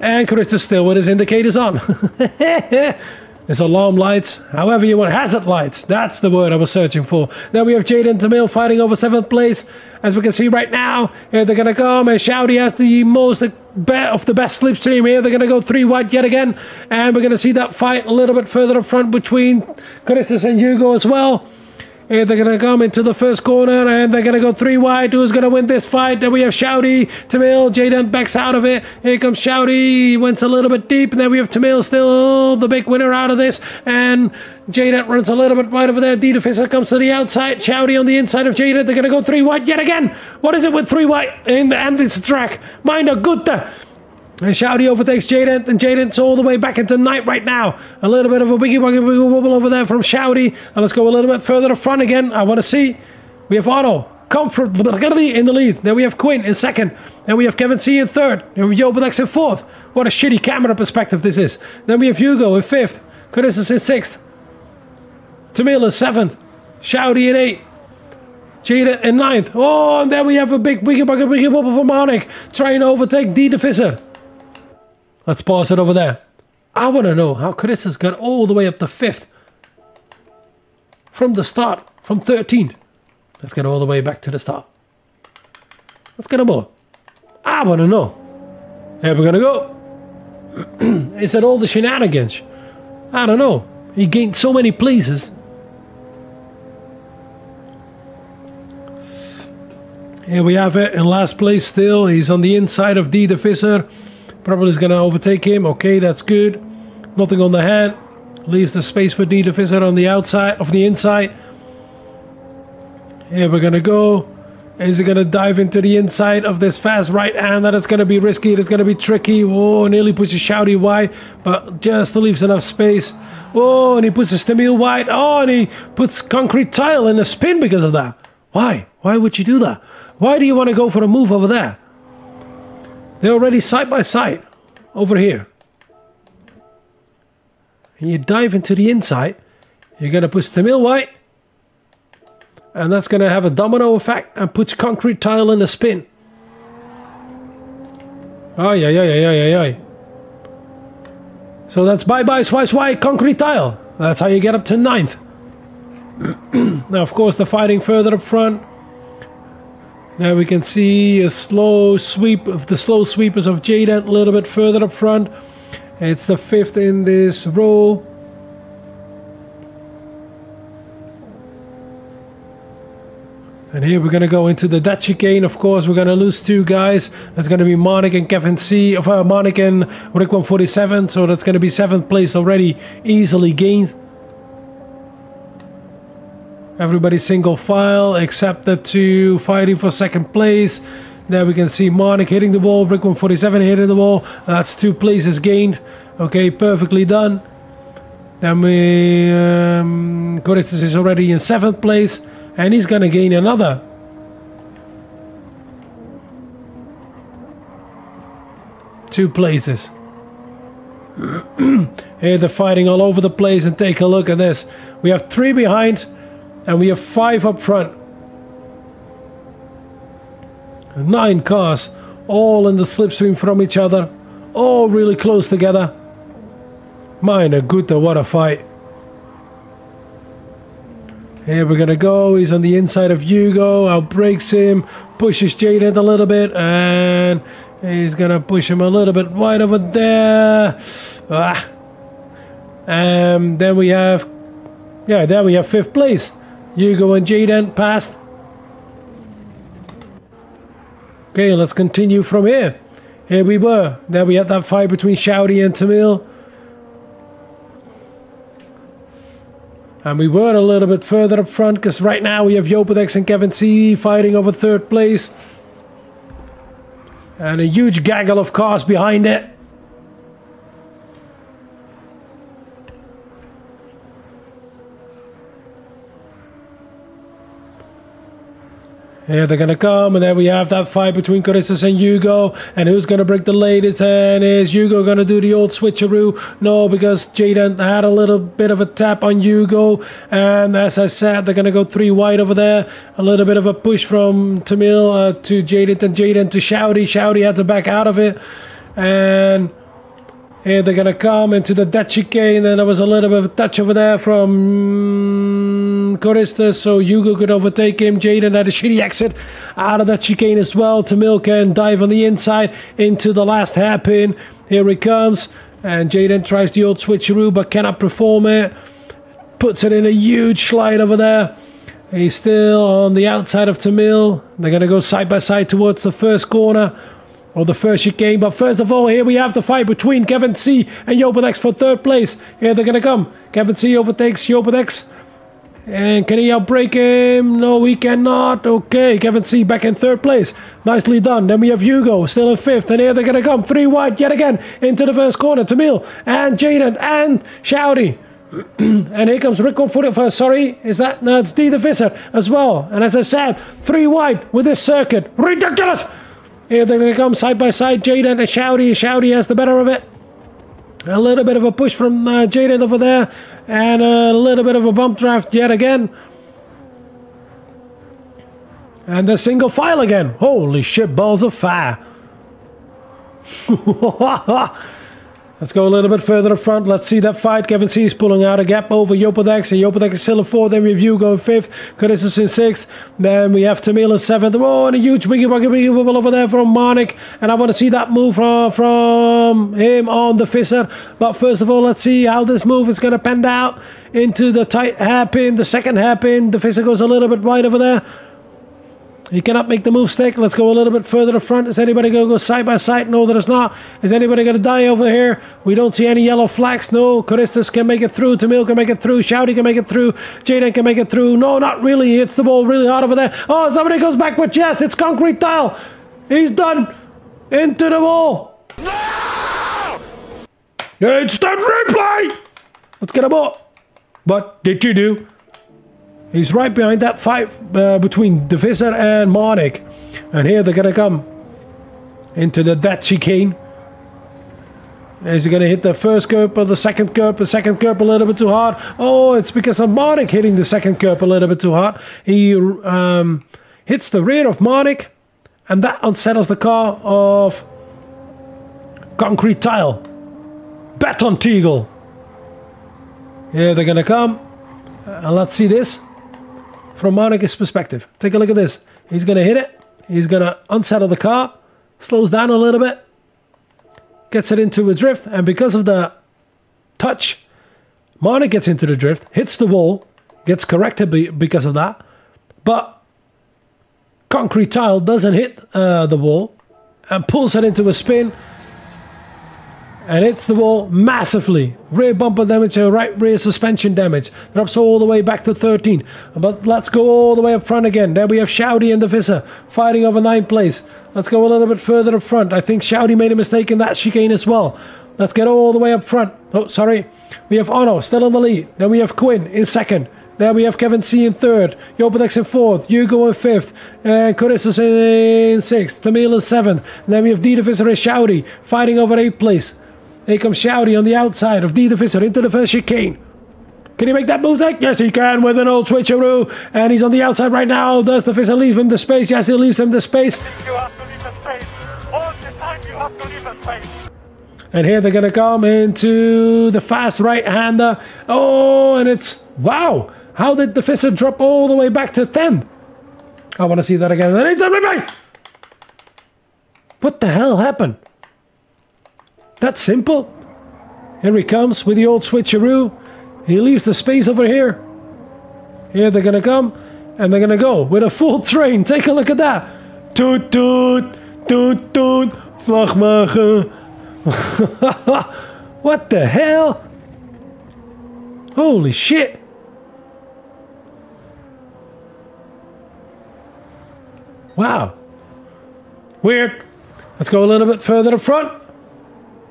And Chris is still with his indicators on. It's alarm lights, however you want, hazard lights. That's the word I was searching for. Then we have Jaden Tamil fighting over seventh place. As we can see right now, here they're gonna come and Shouty has the most of the best slipstream here. They're gonna go three wide yet again, and we're gonna see that fight a little bit further up front between Choristus and Hugo as well. Here they're gonna come into the first corner and they're gonna go three wide. Who's gonna win this fight? Then we have Shouty, Tamil, Jaden backs out of it. Here comes Shouty, he went a little bit deep, and then we have Tamil still the big winner out of this. And Jaden runs a little bit wide over there. Dita Fisser comes to the outside. Shouty on the inside of Jaden. They're gonna go three wide yet again. What is it with three wide in the and this track? Mind a good. Uh, And Shouty overtakes Jaden, and Jaden's all the way back into night right now. A little bit of a wiggy wiggy wiggy wobble over there from Shouty. And let's go a little bit further up front again. I want to see. We have Otto comfortably in the lead. Then we have Quinn in second. Then we have Kevin C in third. Then we have in fourth. What a shitty camera perspective this is. Then we have Hugo in fifth. Curtis is in sixth. Tamil in seventh. Shouty in eighth. Jada in ninth. Oh, and then we have a big wiggy wiggy wiggy wobble from Marnik trying to overtake D. DeFisser. Let's pause it over there. I want to know how Chris has got all the way up to fifth from the start, from 13th. Let's get all the way back to the start. Let's get a more. I want to know. Here we're gonna go. Is it all the shenanigans? I don't know. He gained so many places. Here we have it in last place still. He's on the inside of D. the Fisher. Probably is going to overtake him. Okay, that's good. Nothing on the hand. Leaves the space for D. the on the outside, of the inside. Here we're going to go. Is he going to dive into the inside of this fast right hand? That is going to be risky. It is going to be tricky. Oh, nearly pushes Shouty wide, but just leaves enough space. Oh, and he puts his Tamil wide. Oh, and he puts concrete tile in a spin because of that. Why? Why would you do that? Why do you want to go for a move over there? They're already side by side over here. And you dive into the inside. You're going to push Tamil white. And that's going to have a domino effect and puts concrete tile in a spin. Oh, yeah, yeah, yeah, yeah, yeah, yeah. So that's bye bye, swipe, swipe, concrete tile. That's how you get up to ninth. now, of course, the fighting further up front. Now we can see a slow sweep of the slow sweepers of Jaden a little bit further up front. It's the fifth in this row. And here we're going to go into the Dutch chicane. Of course, we're going to lose two guys. That's going to be Monik and Kevin C. Of uh, Monik and Rick 147. So that's going to be seventh place already, easily gained. Everybody single file except the two fighting for second place. There we can see Monik hitting the wall, Rick 147 hitting the wall. That's two places gained. Okay, perfectly done. Then we um, is already in seventh place, and he's gonna gain another. Two places. Here they're fighting all over the place, and take a look at this. We have three behind, and we have five up front. Nine cars, all in the slipstream from each other, all really close together. Meine Güte, what a fight. Here we're gonna go. He's on the inside of Hugo. Outbrakes him, pushes Jaden a little bit, and he's gonna push him a little bit wide over there. Ah. Um, then we have, yeah, there we have fifth place. Hugo and Jaden passed. Okay, let's continue from here. Here we were. There we had that fight between Shouty and Tamil. And we were a little bit further up front because right now we have Jopadex and Kevin C fighting over third place. And a huge gaggle of cars behind it. Here they're gonna come, and then we have that fight between Carissas and Hugo. And who's gonna brake the latest? And is Hugo gonna do the old switcheroo? No, because Jaden had a little bit of a tap on Hugo. And as I said, they're gonna go three wide over there. A little bit of a push from Tamil uh, to Jaden, and Jaden to Shouty. Shouty had to back out of it. And here they're gonna come into the Dutch And Then there was a little bit of a touch over there from Corista, so Hugo could overtake him. Jaden had a shitty exit out of that chicane as well. Tamil can dive on the inside into the last hairpin. Here he comes, and Jaden tries the old switcheroo but cannot perform it. Puts it in a huge slide over there. He's still on the outside of Tamil. They're gonna go side by side towards the first corner or the first chicane. But first of all, here we have the fight between Kevin C and Yobadex for third place. Here they're gonna come. Kevin C overtakes Yobadex. And can he outbrake him? No, he cannot. Okay, Kevin C back in third place. Nicely done. Then we have Hugo still in fifth. And here they're gonna come. Three wide yet again into the first corner. Tamil and Jaden and Shouty. and here comes Rico Footer. Sorry, is that? No, it's D the Visser as well. And as I said, three wide with this circuit. Ridiculous! Here they're going to come side by side. Jaden and Shouty. Shouty has the better of it. A little bit of a push from uh, Jaden over there. And a little bit of a bump draft yet again. And the single file again. Holy shit, balls of fire. Let's go a little bit further up front. Let's see that fight. Kevin C is pulling out a gap over Yopadex. And Yopadex is still in fourth. Then Review going fifth. Carissus in sixth. Then we have Tamil in seventh. Oh, and a huge wiggy wiggy wiggy wibble over there from Marnik. And I want to see that move from, from him on the Fisser. But first of all, let's see how this move is going to pan out into the tight hairpin. The second hairpin. The Fisser goes a little bit wide over there. He cannot make the move stick. Let's go a little bit further to front. Is anybody going to go side by side? No, there is not. Is anybody going to die over here? We don't see any yellow flags. No. Choristus can make it through. Tamil can make it through. Shouty can make it through. Jaden can make it through. No, not really. He hits the ball really hard over there. Oh, somebody goes back with yes. It's concrete tile. He's done. Into the wall. No! Instant replay. Let's get a ball. What did you do? He's right behind that fight uh, between Divisor and Marnik. And here they're gonna come into the that chicane. Is he gonna hit the first curb or the second curb? The second curb a little bit too hard. Oh, it's because of Marnik hitting the second curb a little bit too hard. He um, hits the rear of Marnik, and that unsettles the car of Concrete Tile. Baton Teagle. Here they're gonna come. And let's see this from Monica's perspective. Take a look at this. He's going to hit it. He's going to unsettle the car. Slows down a little bit. Gets it into a drift. And because of the touch, Monica gets into the drift, hits the wall, gets corrected because of that. But concrete tile doesn't hit uh, the wall and pulls it into a spin and hits the wall massively. Rear bumper damage and right rear suspension damage. Drops all the way back to 13. But let's go all the way up front again. There we have Shouty and the Visser fighting over ninth place. Let's go a little bit further up front. I think Shouty made a mistake in that chicane as well. Let's get all the way up front. Oh, sorry. We have Ono still in the lead. Then we have Quinn in second. There we have Kevin C in third, Jopadex in fourth, Hugo in fifth, and Choristus in sixth, Tamil in seventh. And then we have Dieter Visser and Shouty fighting over eighth place. Here comes Shouty on the outside of Dieter Visser into the first chicane. Can he make that move? Like? Yes, he can with an old switcheroo. And he's on the outside right now. Does the Visser leave him the space? Yes, he leaves him the space. You have to leave a space. All the time you have to leave a space. And here they're going to come into the fast right-hander. Oh, and it's... Wow! How did the Visser drop all the way back to 10? I want to see that again. What the hell happened? That's simple. Here he comes with the old switcheroo. He leaves the space over here. Here they're gonna come and they're gonna go with a full train. Take a look at that. Toot toot, toot toot, vlagmachen. what the hell? Holy shit. Wow. Weird. Let's go a little bit further up front.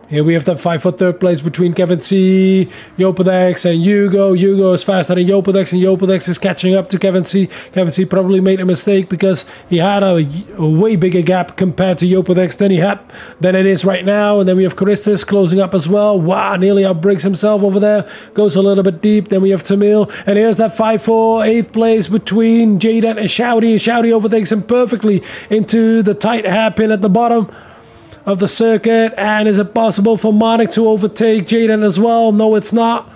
Here we have that five foot third place between Kevin C, Jopadex, and Hugo. Hugo is faster than Jopadex, and Jopadex is catching up to Kevin C. Kevin C probably made a mistake because he had a, a way bigger gap compared to Jopadex than he had than it is right now. And then we have Charistus closing up as well. Wow, nearly outbrakes himself over there. Goes a little bit deep. Then we have Tamil. And here's that 5 4 eighth place between Jaden and Shouty. Shouty overtakes him perfectly into the tight hairpin at the bottom of the circuit. And is it possible for Monik to overtake Jaden as well? No, it's not.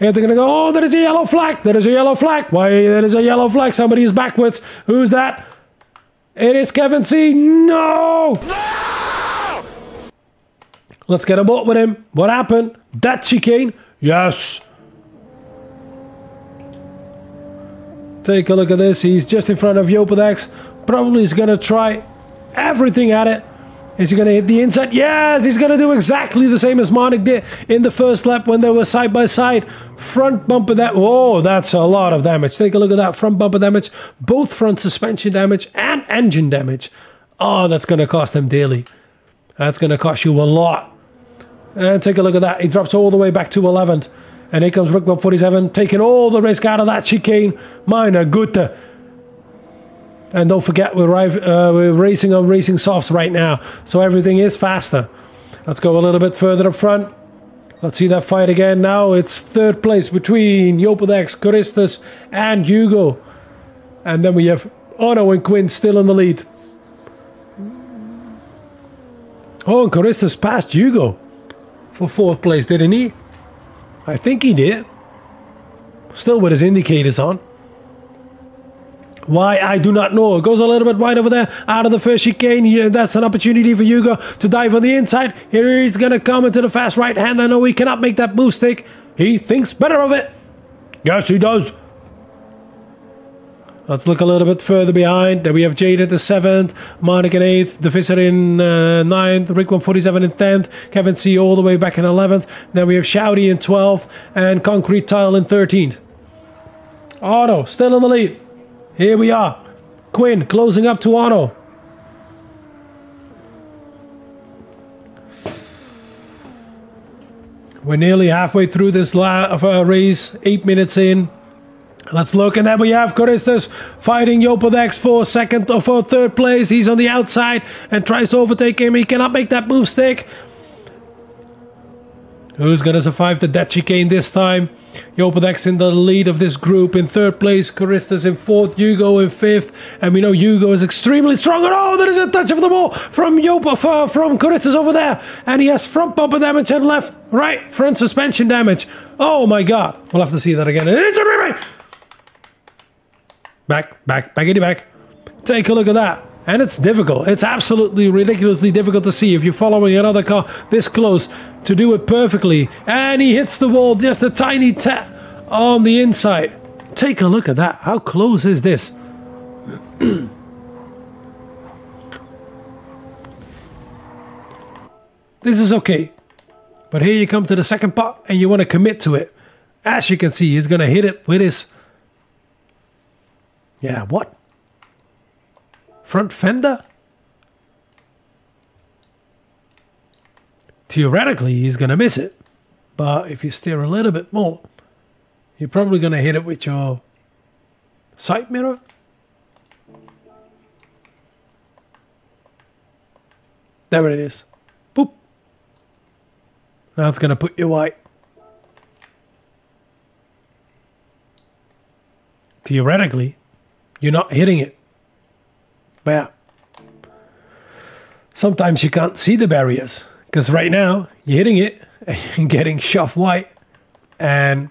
And they're going to go, oh, there is a yellow flag. There is a yellow flag. Why, there is a yellow flag. Somebody is backwards. Who's that? It is Kevin C. No! No! Let's get a vote with him. What happened? That chicane? Yes. Take a look at this. He's just in front of Jopadex. Probably is going to try everything at it. Is he going to hit the inside? Yes, he's going to do exactly the same as Monik did in the first lap when they were side by side. Front bumper that. Oh, that's a lot of damage. Take a look at that front bumper damage, both front suspension damage and engine damage. Oh, that's going to cost him dearly. That's going to cost you a lot. And take a look at that. He drops all the way back to 11th. And here comes Rickbob 47, taking all the risk out of that chicane. Meine Güte. And don't forget, we're, uh, we're racing on racing softs right now, so everything is faster. Let's go a little bit further up front. Let's see that fight again. Now it's third place between Jopadex, Choristus, and Hugo. And then we have Ono and Quinn still in the lead. Oh, and passed Hugo for fourth place, didn't he? I think he did. Still with his indicators on. Why, I do not know. It goes a little bit wide over there, out of the first chicane. Yeah, that's an opportunity for Hugo to dive on the inside. Here he's going to come into the fast right hand. I know he cannot make that move stick. He thinks better of it. Yes, he does. Let's look a little bit further behind. There we have Jade at the 7th, Monik in 8th, The Visser in uh, 9th, Rick 147 in 10th, Kevin C all the way back in 11th. Then we have Shouty in 12th, and Concrete Tile in 13th. Otto still in the lead. Here we are. Quinn closing up to Otto. We're nearly halfway through this race, eight minutes in. Let's look, and then we have Choristus fighting Jopadex for second or for third place. He's on the outside and tries to overtake him. He cannot make that move stick. Who's gonna survive the death chicane this time? Jopadex in the lead of this group in third place, Choristus in fourth, Hugo in fifth, and we know Hugo is extremely strong. And oh, there is a touch of the ball from Yopa uh, from Choristus over there, and he has front bumper damage and left, right front suspension damage. Oh my God, we'll have to see that again. It's a replay. Back, back, backity back. Take a look at that. And it's difficult. It's absolutely ridiculously difficult to see if you're following another car this close to do it perfectly. And he hits the wall just a tiny tap on the inside. Take a look at that. How close is this? this is okay. But here you come to the second part and you want to commit to it. As you can see, he's going to hit it with his... Yeah, what? Front fender? Theoretically, he's going to miss it. But if you steer a little bit more, you're probably going to hit it with your side mirror. There it is. Boop. Now it's going to put you white. Theoretically, you're not hitting it. But yeah. Sometimes you can't see the barriers. Because right now, you're hitting it and getting shoved white. And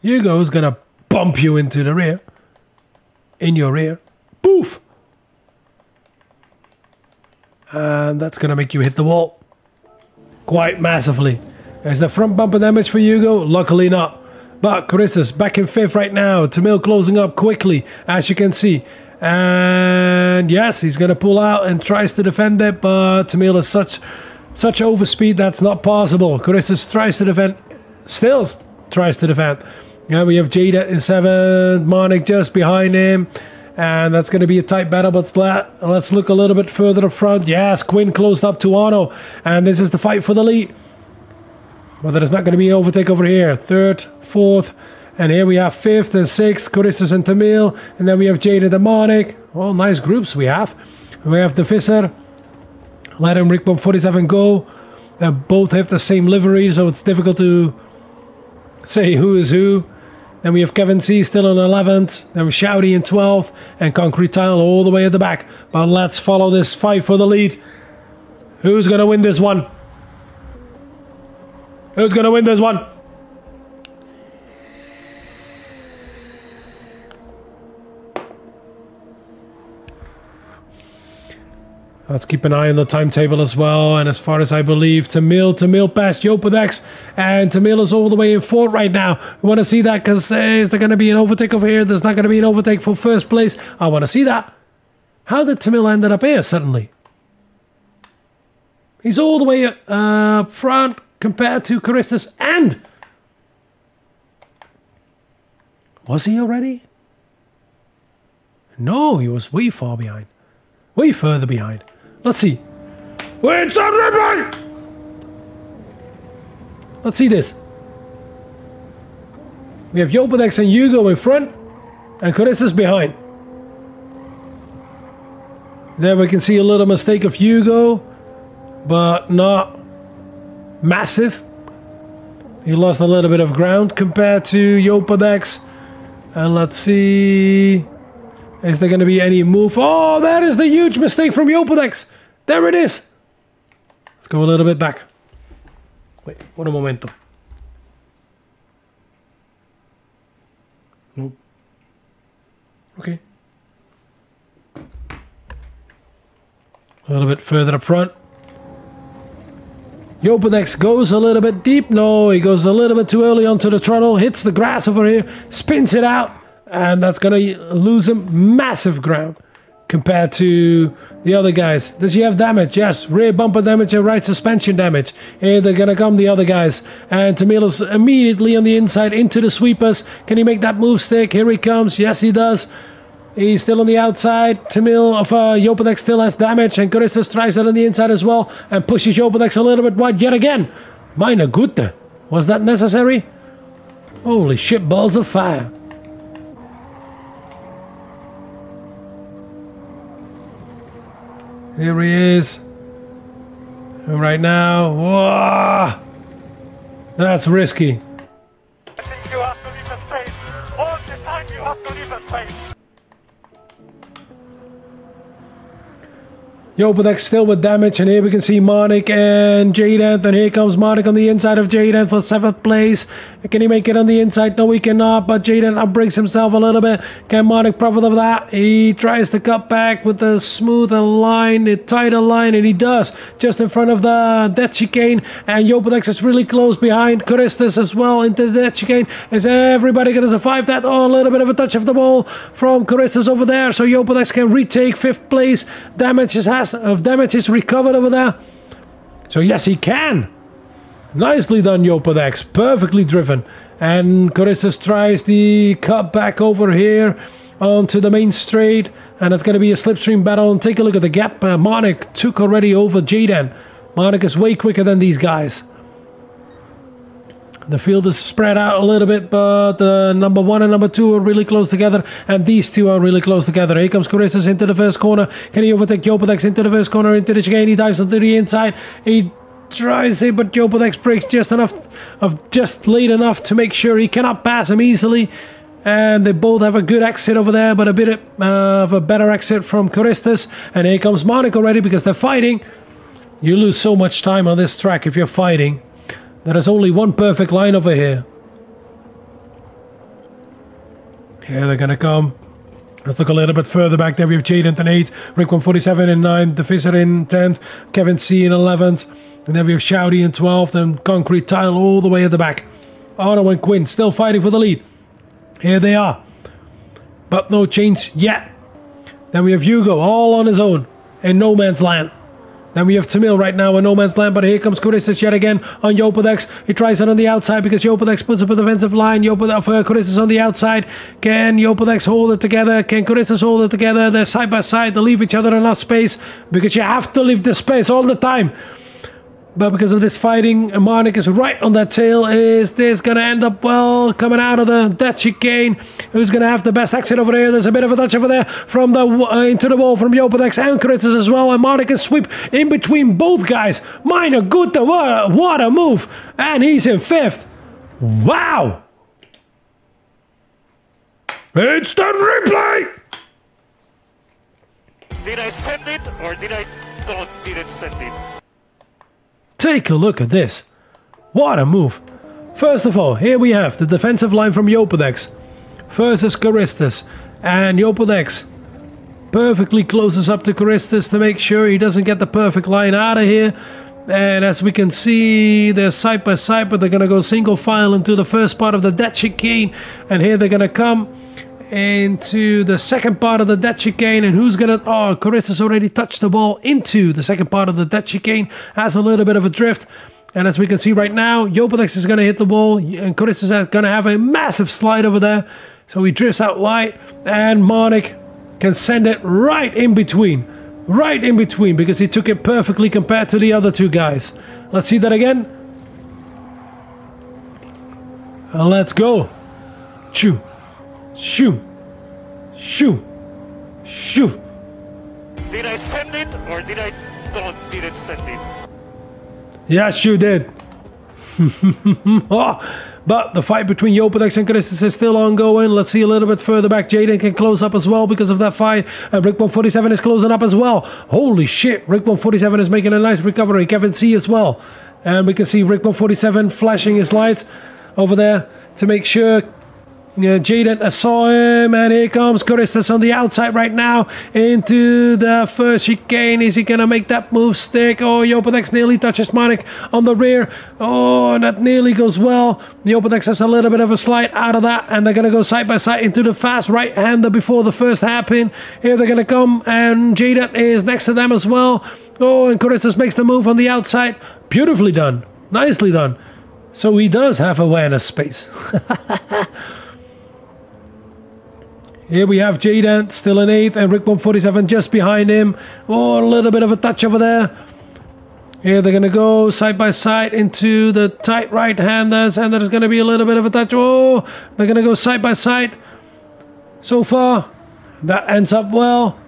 Hugo's going to bump you into the rear. In your rear. Poof! And that's to make you hit the wall. Quite massively. Is the front bumper damage for Hugo? Luckily not. But Charissa's back in fifth right now. Tamil closing up quickly, as you can see. And yes, he's going to pull out and tries to defend it, but Tamil is such such overspeed that's not possible. Charissa's tries to defend, still tries to defend. Yeah, we have Jaden in seventh, Monik just behind him. And that's going to be a tight battle, but let, let's look a little bit further up front. Yes, Quinn closed up to Ano, and this is the fight for the lead. But there's not going to be an overtake over here. Third, fourth, and here we have fifth and sixth, Choristus and Tamil. And then we have Jade and Demonic. All nice groups we have. We have the Visser. Let him Rick 47 go. They both have the same livery, so it's difficult to say who is who. Then we have Kevin C still in 11th. Then Shouty in 12th. And Concrete Tile all the way at the back. But let's follow this fight for the lead. Who's going to win this one? Who's going to win this one? Let's keep an eye on the timetable as well. And as far as I believe, Tamil, Tamil past Yopadex. And Tamil is all the way in fourth right now. We want to see that because uh, is there going to be an overtake over here? There's not going to be an overtake for first place. I want to see that. How did Tamil end up here suddenly? He's all the way uh, front compared to Charistus and... Was he already? No, he was way far behind. Way further behind. Let's see. Wait, river! Let's see this. We have Yopadex and Hugo in front, and Charistus behind. There we can see a little mistake of Hugo, but not massive. He lost a little bit of ground compared to Yopadex. And let's see. Is there going to be any move? Oh, that is the huge mistake from Yopadex. There it is. Let's go a little bit back. Wait, one momento. Nope. Okay. A little bit further up front. Yopadex goes a little bit deep. No, he goes a little bit too early onto the throttle. Hits the grass over here. Spins it out. And that's going to lose him massive ground compared to the other guys. Does he have damage? Yes. Rear bumper damage and right suspension damage. Here they're going to come, the other guys. And Tamila's immediately on the inside into the sweepers. Can he make that move stick? Here he comes. Yes, he does. He's still on the outside. Tamil of uh, Yopadex still has damage, and Charistus tries it on the inside as well and pushes Yopadex a little bit wide yet again. Meine Gute. Was that necessary? Holy shit, balls of fire. Here he is. Right now, whoa, that's risky. Yopadex still with damage, and here we can see Monik and Jaden. And here comes Monik on the inside of Jaden for seventh place. Can he make it on the inside? No, he cannot, but Jaden outbrakes himself a little bit. Can Monik profit of that? He tries to cut back with a smoother line, a tighter line, and he does. Just in front of the death chicane, and Yopadex is really close behind Charistus as well into the death chicane. Is everybody going to survive that? Oh, a little bit of a touch of the ball from Charistus over there, so Yopadex can retake fifth place. Damage is of damage is recovered over there. So yes, he can. Nicely done, Yopadex. Perfectly driven. And Choristus tries the cut back over here onto the main straight. And it's going to be a slipstream battle. And take a look at the gap. Uh, Monik took already over Jaden. Monik is way quicker than these guys. The field is spread out a little bit, but uh, number one and number two are really close together, and these two are really close together. Here comes Choristus into the first corner. Can he overtake Jopadex into the first corner, into the chicane? He dives onto the inside. He tries it, but Jopadex brakes just enough of just late enough to make sure he cannot pass him easily. And they both have a good exit over there, but a bit uh, of a better exit from Choristus. And here comes Monik already because they're fighting. You lose so much time on this track if you're fighting. There is only one perfect line over here. Here they're gonna come. Let's look a little bit further back there. We have Jaden in 8, Rick 147 in 9, The Fisher in 10th, Kevin C in 11th, and then we have Shouty in 12th, and Concrete Tile all the way at the back. Arno and Quinn still fighting for the lead. Here they are. But no change yet. Then we have Hugo all on his own in no man's land. Then we have Tamil right now in no man's land, but here comes Choristus yet again on Yopadex. He tries it on the outside because Yopadex puts up a defensive line. Yopadex uh, for Choristus on the outside. Can Yopadex hold it together? Can Choristus hold it together? They're side by side. They leave each other enough space because you have to leave the space all the time. But because of this fighting, Marnik is right on that tail. Is this going to end up well coming out of the death chicane? Who's going to have the best exit over there? There's a bit of a touch over there from the uh, into the wall from Yopadex and Kritis as well. And Marnik sweep in between both guys. Minor good, what a, what a move. And he's in fifth. Wow. Instant replay. Did I send it or did I not didn't send it? Take a look at this. What a move. First of all, here we have the defensive line from Yopadex versus Choristus. And Yopadex perfectly closes up to Choristus to make sure he doesn't get the perfect line out of here. And as we can see, they're side by side, but they're going to go single file into the first part of the dead chicane. And here they're going to come into the second part of the dead chicane. And who's to... Oh, Choristus already touched the ball into the second part of the dead chicane. Has a little bit of a drift. And as we can see right now, Yopadex is to hit the ball. And Choristus is going to have a massive slide over there. So he drifts out wide. And Monik can send it right in between. Right in between because he took it perfectly compared to the other two guys. Let's see that again. Let's go. Shoo. Shoo. Shoo. Shoo. Did I send it or did I not didn't send it? Yes, you did. oh, but the fight between Yopodex and Christus is still ongoing. Let's see a little bit further back. Jaden can close up as well because of that fight. And Rick 147 is closing up as well. Holy shit. Rick 147 is making a nice recovery. Kevin C as well. And we can see Rick 147 flashing his lights over there to make sure yeah, Jaden him, and here comes Choristus on the outside right now into the first chicane. Is he gonna make that move stick? Oh, Yopadex nearly touches Monik on the rear. Oh, and that nearly goes well. Yopadex has a little bit of a slide out of that, and they're gonna go side by side into the fast right hander before the first hairpin. Here they're gonna come, and Jaden is next to them as well. Oh, and Choristus makes the move on the outside. Beautifully done. Nicely done. So he does have awareness space. Here we have Jaden still in eighth and Rick 147 just behind him. Oh, a little bit of a touch over there. Here they're going to go side by side into the tight right handers and there's going to be a little bit of a touch. Oh, they're going to go side by side. So far, that ends up well.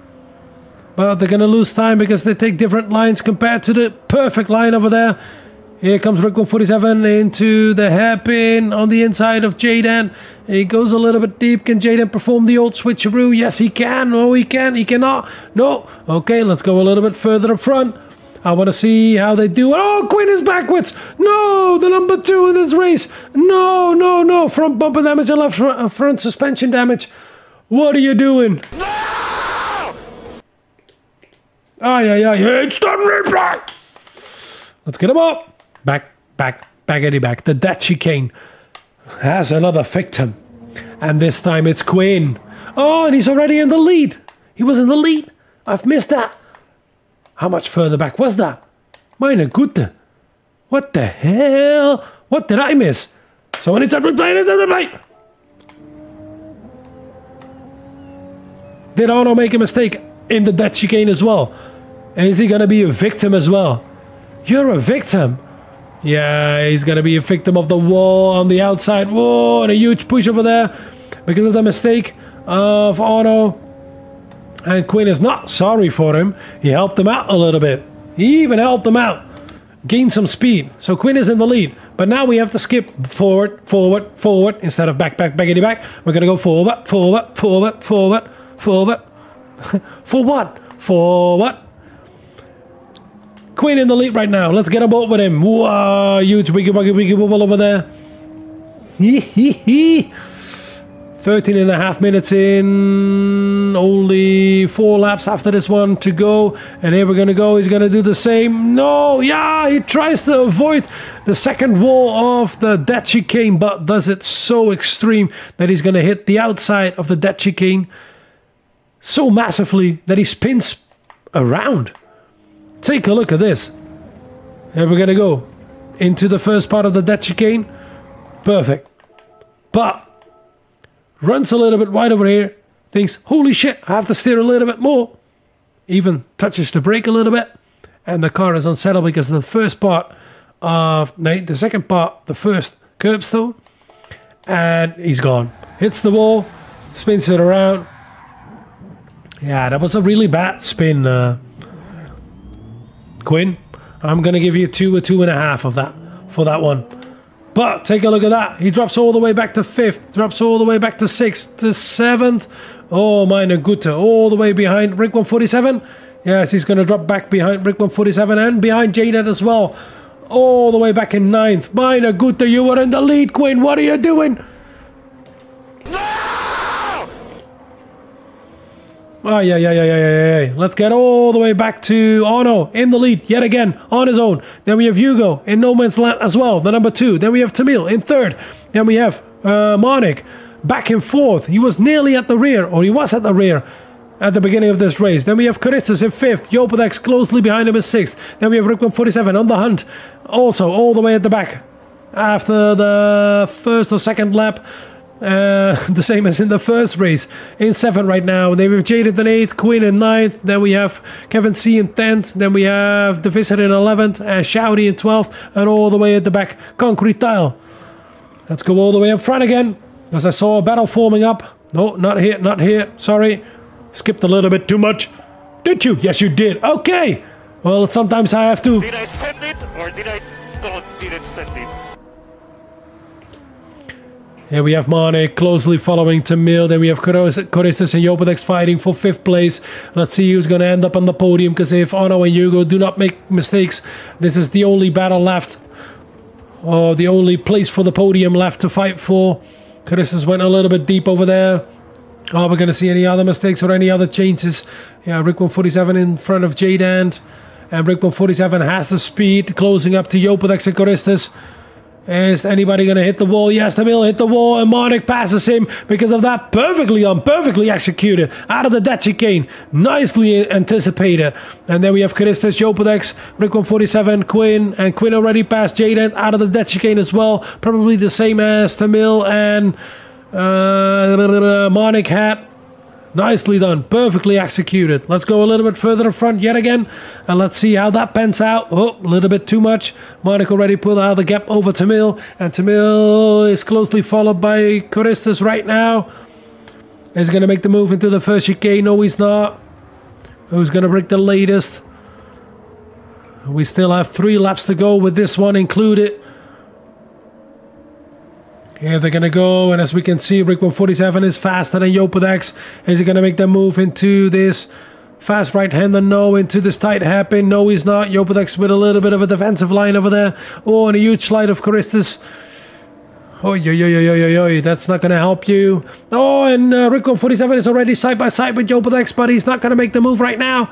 But they're going to lose time because they take different lines compared to the perfect line over there. Here comes Rick 147 into the hairpin on the inside of Jaden. He goes a little bit deep. Can Jaden perform the old switcheroo? Yes, he can. No, he can. He cannot. No. Okay, let's go a little bit further up front. I want to see how they do. Oh, Quinn is backwards. No, the number two in this race. No, no, no. Front bumper damage and left front, front suspension damage. What are you doing? No! Ah, yeah, yeah, yeah. Instant replay. Let's get him up. Back, back, baggity back. The dead chicane has another victim. And this time it's Quinn. Oh, and he's already in the lead. He was in the lead. I've missed that. How much further back was that? Meine Güte. What the hell? What did I miss? Someone needs to replay, needs to replay. Did Arno make a mistake in the dead chicane as well? Is he gonna be a victim as well? You're a victim. Yeah, he's gonna be a victim of the wall on the outside. Whoa, and a huge push over there because of the mistake of Arno. And Quinn is not sorry for him. He helped him out a little bit. He even helped him out. Gain some speed. So Quinn is in the lead. But now we have to skip forward, forward, forward instead of back, back, backity back. We're gonna go forward, forward, forward, forward, forward. for what? For what? Quinn in the lead right now. Let's get a boat with him. Whoa, huge wiggy wiggy wiggy wobble over there. Hee hee hee. 13 and a half minutes in, only four laps after this one to go. And here we're going to go. He's going to do the same. No, yeah, he tries to avoid the second wall of the dead chicane, but does it so extreme that he's going to hit the outside of the dead chicane so massively that he spins around. Take a look at this. And we're going to go into the first part of the dead chicane. Perfect. But runs a little bit wide over here, thinks, holy shit, I have to steer a little bit more. Even touches the brake a little bit, and the car is unsettled because the first part of no, the second part, the first curbstone, and he's gone. Hits the wall, spins it around. Yeah, that was a really bad spin, uh, Quinn. I'm gonna give you two or two and a half of that for that one. But take a look at that. He drops all the way back to fifth, drops all the way back to sixth, to seventh. Oh, meine Güte, all the way behind Rick 147. Yes, he's going to drop back behind Rick 147 and behind Jaden as well. All the way back in ninth. Meine Güte, you were in the lead, Quinn. What are you doing? Oh, yeah, yeah, yeah, yeah, yeah, yeah. Let's get all the way back to Arno in the lead yet again on his own. Then we have Hugo in no man's land as well, the number two. Then we have Tamil in third. Then we have uh, back and forth. He was nearly at the rear, or he was at the rear at the beginning of this race. Then we have Charistus in fifth. Jopodex closely behind him in sixth. Then we have Rickman 47 on the hunt, also all the way at the back. After the first or second lap, uh, the same as in the first race. In seventh right now. We have Jaden in eighth, Quinn in ninth. Then we have Kevin C in tenth. Then we have the Visit in eleventh, and Shouty in twelfth, and all the way at the back, Concrete Tile. Let's go all the way up front again, because I saw a battle forming up. No, not here, not here. Sorry, skipped a little bit too much. Did you? Yes, you did. Okay. Well, sometimes I have to. Did I send it or did I don't didn't send it? Here we have Mane closely following Tamil. Then we have Choristus and Jopodex fighting for fifth place. Let's see who's going to end up on the podium because if Ono and Hugo do not make mistakes, this is the only battle left. Or the only place for the podium left to fight for. Choristus went a little bit deep over there. Are we going to see any other mistakes or any other changes? Yeah, Rick 147 in front of Jaden. And Rick 147 has the speed, closing up to Jopodex and Choristus. Is anybody going to hit the wall? Yes, Tamil hit the wall, and Monik passes him because of that. Perfectly on, perfectly executed out of the dead chicane. Nicely anticipated. And then we have Charistus, Jopodex, Rick 147, Quinn, and Quinn already passed Jaden out of the dead chicane as well. Probably the same as Tamil and uh, Monik had. Nicely done. Perfectly executed. Let's go a little bit further in front yet again. And let's see how that pans out. Oh, a little bit too much. Monik already pulled out the gap over Tamil. And Tamil is closely followed by Choristus right now. He's going to make the move into the first chicane. No, he's not. Who's going to brake the latest? We still have three laps to go with this one included. Here they're gonna go, and as we can see, Rick 147 is faster than Yopodex. Is he gonna make the move into this fast right hander? No, into this tight hairpin. No, he's not. Yopodex with a little bit of a defensive line over there. Oh, and a huge slide of Choristus. Oh, yo, yo, yo, yo, yo, yo, that's not gonna help you. Oh, and uh, Rick 147 is already side by side with Jopodex, but he's not gonna make the move right now.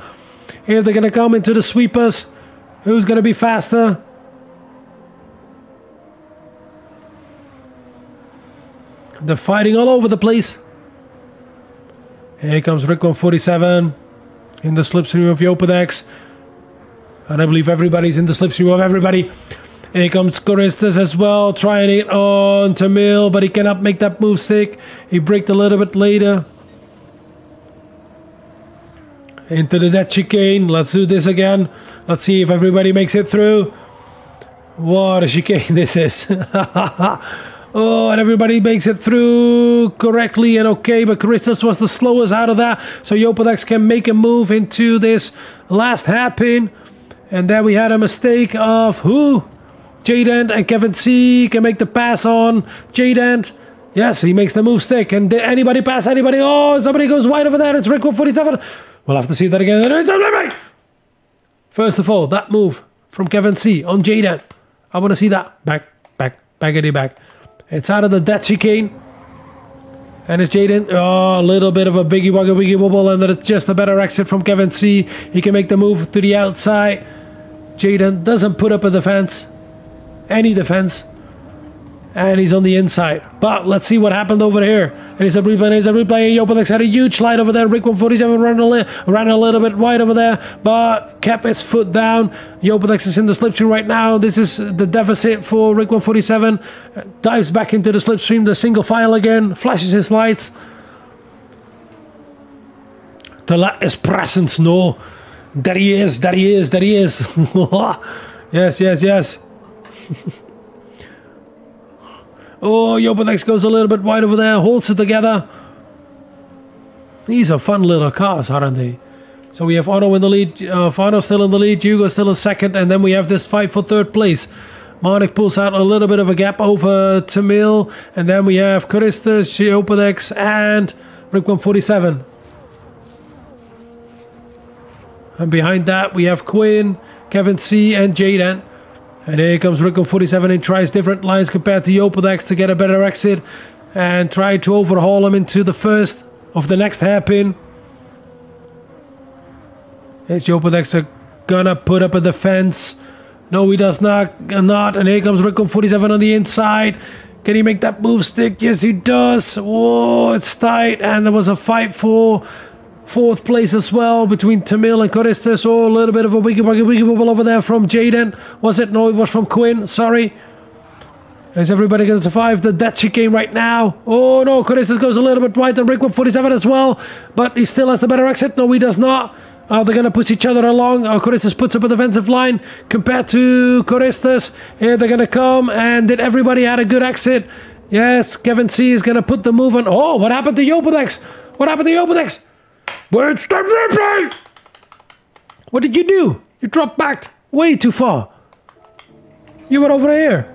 Here they're gonna come into the sweepers. Who's gonna be faster? They're fighting all over the place. Here comes Rick 147 in the slipstream of Jopodex. And I believe everybody's in the slipstream of everybody. Here comes Choristus as well, trying it on Tamil, but he cannot make that move stick. He braked a little bit later. Into the dead chicane. Let's do this again. Let's see if everybody makes it through. What a chicane this is. oh, and everybody makes it through correctly and okay, but Choristus was the slowest out of that. So Yopadex can make a move into this last hairpin. And then we had a mistake of who? Jaden and Kevin C can make the pass on Jaden. Yes, he makes the move stick. And anybody pass anybody? Oh, somebody goes wide over there. It's Rick 47. We'll have to see that again. First of all, that move from Kevin C on Jaden. I want to see that. Back, back, backity back. It's out of the dead chicane. And it's Jaden. Oh, a little bit of a biggie wuggy wiggy wobble, and it's just a better exit from Kevin C. He can make the move to the outside. Jaden doesn't put up a defense, any defense, and he's on the inside. But let's see what happened over here. And he's a replay, and he's a replay. Yopadex had a huge slide over there. Rick 147 ran a, li- ran a little bit wide over there, but kept his foot down. Yopadex is in the slipstream right now. This is the deficit for Rick 147. Uh, Dives back into the slipstream, the single file again, flashes his lights. To let his presence, know. There he is, there he is, there he is. yes, yes, yes. oh, Yopadex goes a little bit wide over there, holds it together. These are fun little cars, aren't they? So we have Otto in the lead, uh, Fano still in the lead, Hugo still in second, and then we have this fight for third place. Marnik pulls out a little bit of a gap over Tamil, and then we have Choristus, Yopadex, and Rick 147. And behind that, we have Quinn, Kevin C, and Jaden. And here comes Rico 47 and tries different lines compared to Yopadex to get a better exit and try to overhaul him into the first of the next hairpin. Is Yopadex gonna put up a defense? No, he does not. Not. And here comes Rico 47 on the inside. Can he make that move stick? Yes, he does. Whoa, it's tight. And there was a fight for fourth place as well between Tamil and Choristus. Oh, a little bit of a wiggy wiggy wiggy wobble over there from Jaden. Was it? No, it was from Quinn. Sorry. Is everybody going to survive the death game right now? Oh no, Choristus goes a little bit wide and Rick 147 as well. But he still has the better exit. No, he does not. Are they going to push each other along? Oh, Choristus puts up a defensive line compared to Coristas. Here they're going to come. And did everybody had a good exit? Yes, Kevin C is going to put the move on. Oh, what happened to Yopadex? What happened to Yopadex? Where's the replay? What did you do? You dropped back way too far. You were over here.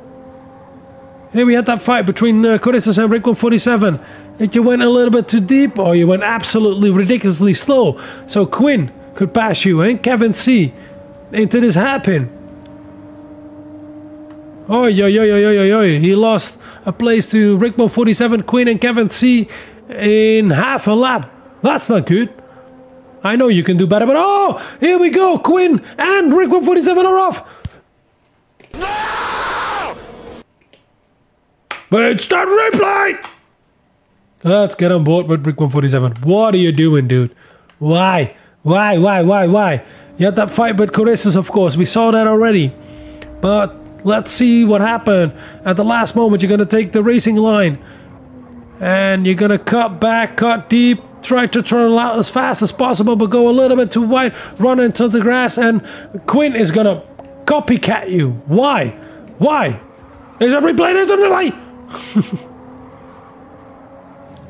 Here we had that fight between uh, Choristus and Rick 147. And you went a little bit too deep, or you went absolutely ridiculously slow. So Quinn could pass you, and Kevin C into this happen. Oh, yo, yo, yo, yo, yo, yo. He lost a place to Rick 147, Quinn, and Kevin C in half a lap. That's not good. I know you can do better, but oh, here we go. Quinn and Rick 147 are off. But it's that replay! Let's get on board with Rick 147. What are you doing, dude? Why? Why? Why? Why? Why? You had that fight with Choristus, of course. We saw that already. But let's see what happened. At the last moment, you're going to take the racing line. And you're going to cut back, cut deep, try to turn out as fast as possible, but go a little bit too wide, run into the grass, and Quinn is to copycat you. Why? Why? There's a replay, there's a replay!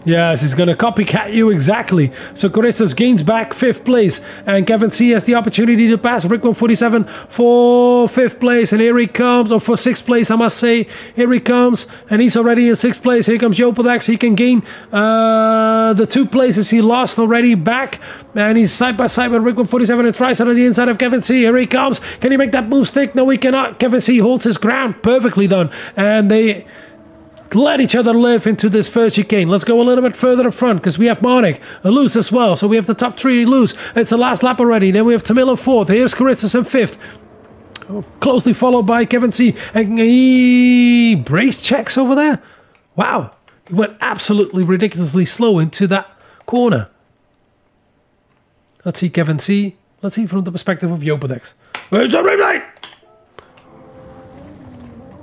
Yes, he's going to copycat you exactly. So Choristus gains back fifth place, and Kevin C has the opportunity to pass Rick 147 for fifth place, and here he comes, or for sixth place, I must say. Here he comes, and he's already in sixth place. Here comes Yopadex. He can gain uh, the two places he lost already back, and he's side by side with Rick 147 and tries it on the inside of Kevin C. Here he comes. Can he make that move stick? No, he cannot. Kevin C holds his ground. Perfectly done. And they let each other live into this first chicane. Let's go a little bit further up front because we have Marnik loose as well. So we have the top three loose. It's the last lap already. Then we have Tamil in fourth. Here's Choristus in fifth. Closely followed by Kevin C. And he brake checks over there. Wow. He went absolutely ridiculously slow into that corner. Let's see Kevin C. Let's see from the perspective of Yopadex. Where's the replay?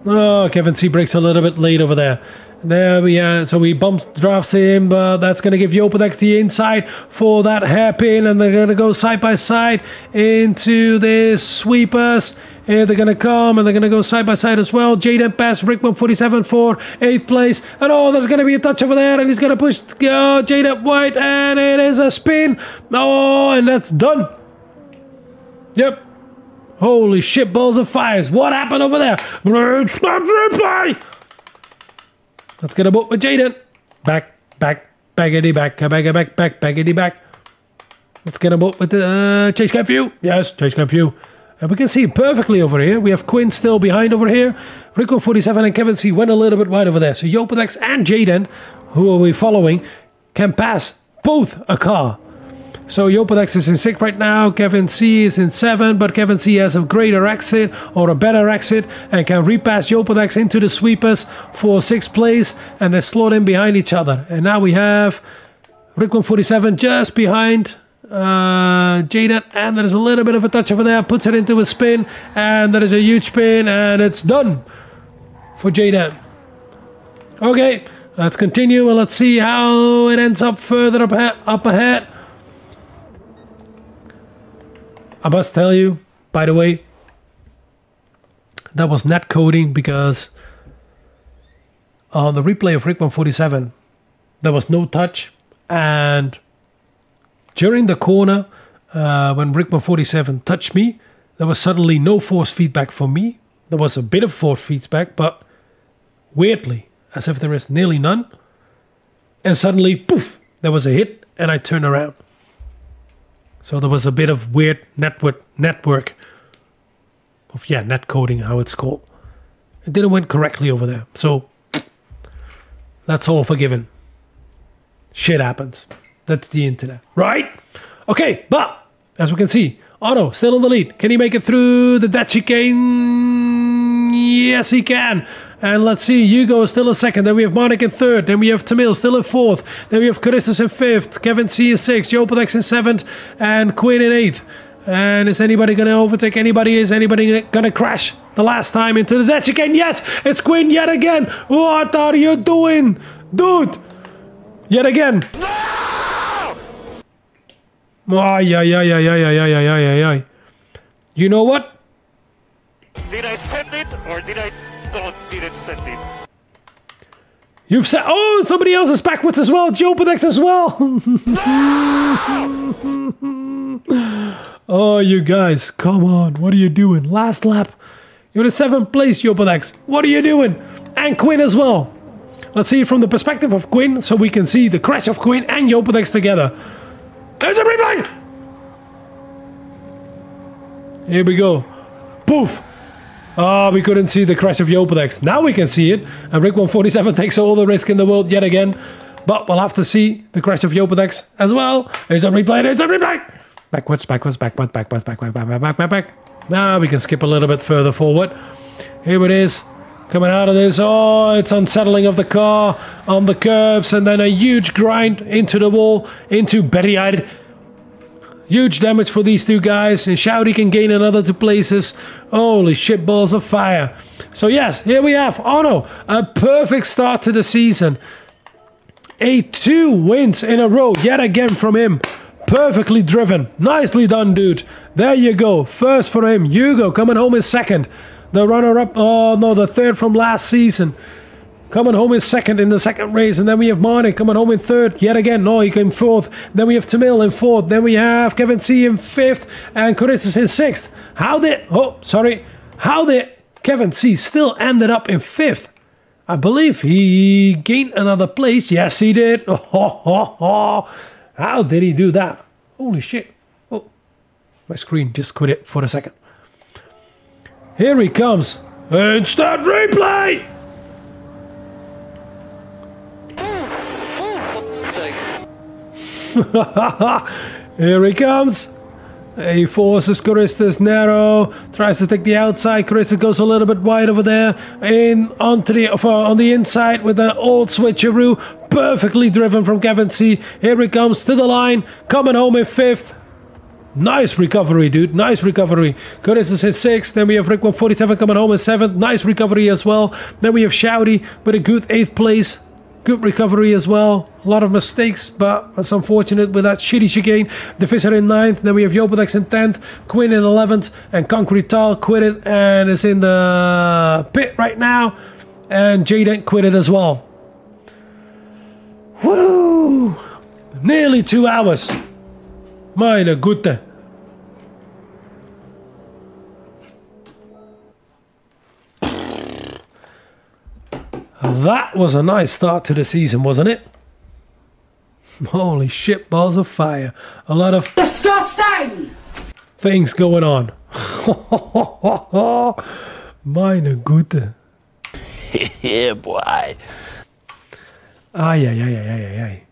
Oh, Kevin C brakes a little bit late over there. There we are. So we bump drafts him, but that's going to give Jopadex the inside for that hairpin, and they're going to go side by side into this sweepers. Here they're going to come, and they're going to go side by side as well. Jaden pass Rick 147 for eighth place, and oh, there's going to be a touch over there, and he's going to push oh, Jaden White, and it is a spin. Oh, and that's done. Yep. Holy shit, balls of fires. What happened over there? Stop replay! Let's get a boat with Jaden. Back, back, baggity back, back, back, back, baggity back. Let's get a boat with the uh, Chase Campview. Yes, Chase Campview. And we can see perfectly over here. We have Quinn still behind over here. Rico 47 and Kevin C went a little bit wide over there. So Jopadex and Jaden, who are we following, can pass both a car. So Jopadex is in sixth right now. Kevin C is in seven, but Kevin C has a greater exit or a better exit and can repass Jopadex into the sweepers for sixth place, and they slot in behind each other. And now we have Rick 147 just behind uh, Jaden, and there's a little bit of a touch over there. Puts it into a spin, and there is a huge spin, and it's done for Jaden. Okay, let's continue and let's see how it ends up further up. Up ahead. I must tell you, by the way, that was net coding because on the replay of Rick 147, there was no touch, and during the corner, uh, when Rick 147 touched me, there was suddenly no force feedback for me. There was a bit of force feedback, but weirdly, as if there is nearly none. And suddenly, poof, there was a hit, and I turned around. So there was a bit of weird network network of yeah, net coding, how it's called. It didn't went correctly over there. So that's all forgiven. Shit happens. That's the internet. Right? Okay, but as we can see, Otto still in the lead. Can he make it through the that chicane? Yes, he can. And let's see, Hugo is still in second. Then we have Monik in third. Then we have Tamil still in fourth. Then we have Charistus in fifth. Kevin C in sixth. Jopadex in seventh. And Quinn in eighth. And is anybody going to overtake anybody? Is anybody going to crash the last time into the ditch again? Yes, it's Quinn yet again. What are you doing? Dude, yet again. Ay, ay, ay, ay, ay, ay, ay, ay, ay, ay, ay. You know what? Did I send it or did I You've said, oh, somebody else is backwards as well. Jopadex as well. oh, you guys, come on. What are you doing? Last lap. You're in seventh place, Jopadex. What are you doing? And Quinn as well. Let's see from the perspective of Quinn so we can see the crash of Quinn and Jopadex together. There's a replay! Here we go. Poof! Ah, we couldn't see the crash of Jopadex. Now we can see it. And Rick 147 takes all the risk in the world yet again. But we'll have to see the crash of Jopadex as well. There's a replay, there's a replay! Backwards, backwards, backwards, backwards, backwards, back, back, back, back. Now we can skip a little bit further forward. Here it is. Coming out of this. Oh, it's unsettling of the car on the curbs. And then a huge grind into the wall, into Hyde. Huge damage for these two guys, and Shouty can gain another two places. Holy shit, balls of fire. So, yes, here we have Ono. A perfect start to the season. A two wins in a row, yet again from him. Perfectly driven. Nicely done, dude. There you go. First for him. Hugo coming home in second. The runner up, oh no, the third from last season coming home in second in the second race, and then we have Marnie coming home in third yet again. No, he came fourth. Then we have Tamil in fourth. Then we have Kevin C in fifth, and Charistus in sixth. How did? Oh, sorry. How did Kevin C still ended up in fifth? I believe he gained another place. Yes, he did. Oh, How did he do that? Holy shit! Oh, my screen just quit it for a second. Here he comes. Instant replay. Here he comes. He forces Charistus narrow, tries to take the outside. Charistus goes a little bit wide over there, in onto the on the inside with an old switcheroo, perfectly driven from Kevin C. Here he comes to the line, coming home in fifth. Nice recovery, dude. Nice recovery. Curtis is in sixth. Then we have Rick 147 coming home in seventh. Nice recovery as well. Then we have Shouty with a good eighth place. Good recovery as well. A lot of mistakes, but it's unfortunate with that shitty chicane. The Fisher in ninth. Then we have Jopadex in tenth. Quinn in eleventh. And Concrete Tile it and is in the pit right now. And Jaden quit it as well. Woo! Nearly two hours. Meine Güte. That was a nice start to the season, wasn't it? Holy shit, balls of fire. A lot of Disgusting! things going on. Meine Güte. Yeah, boy. Ay, ay, ay, ay, ay, ay.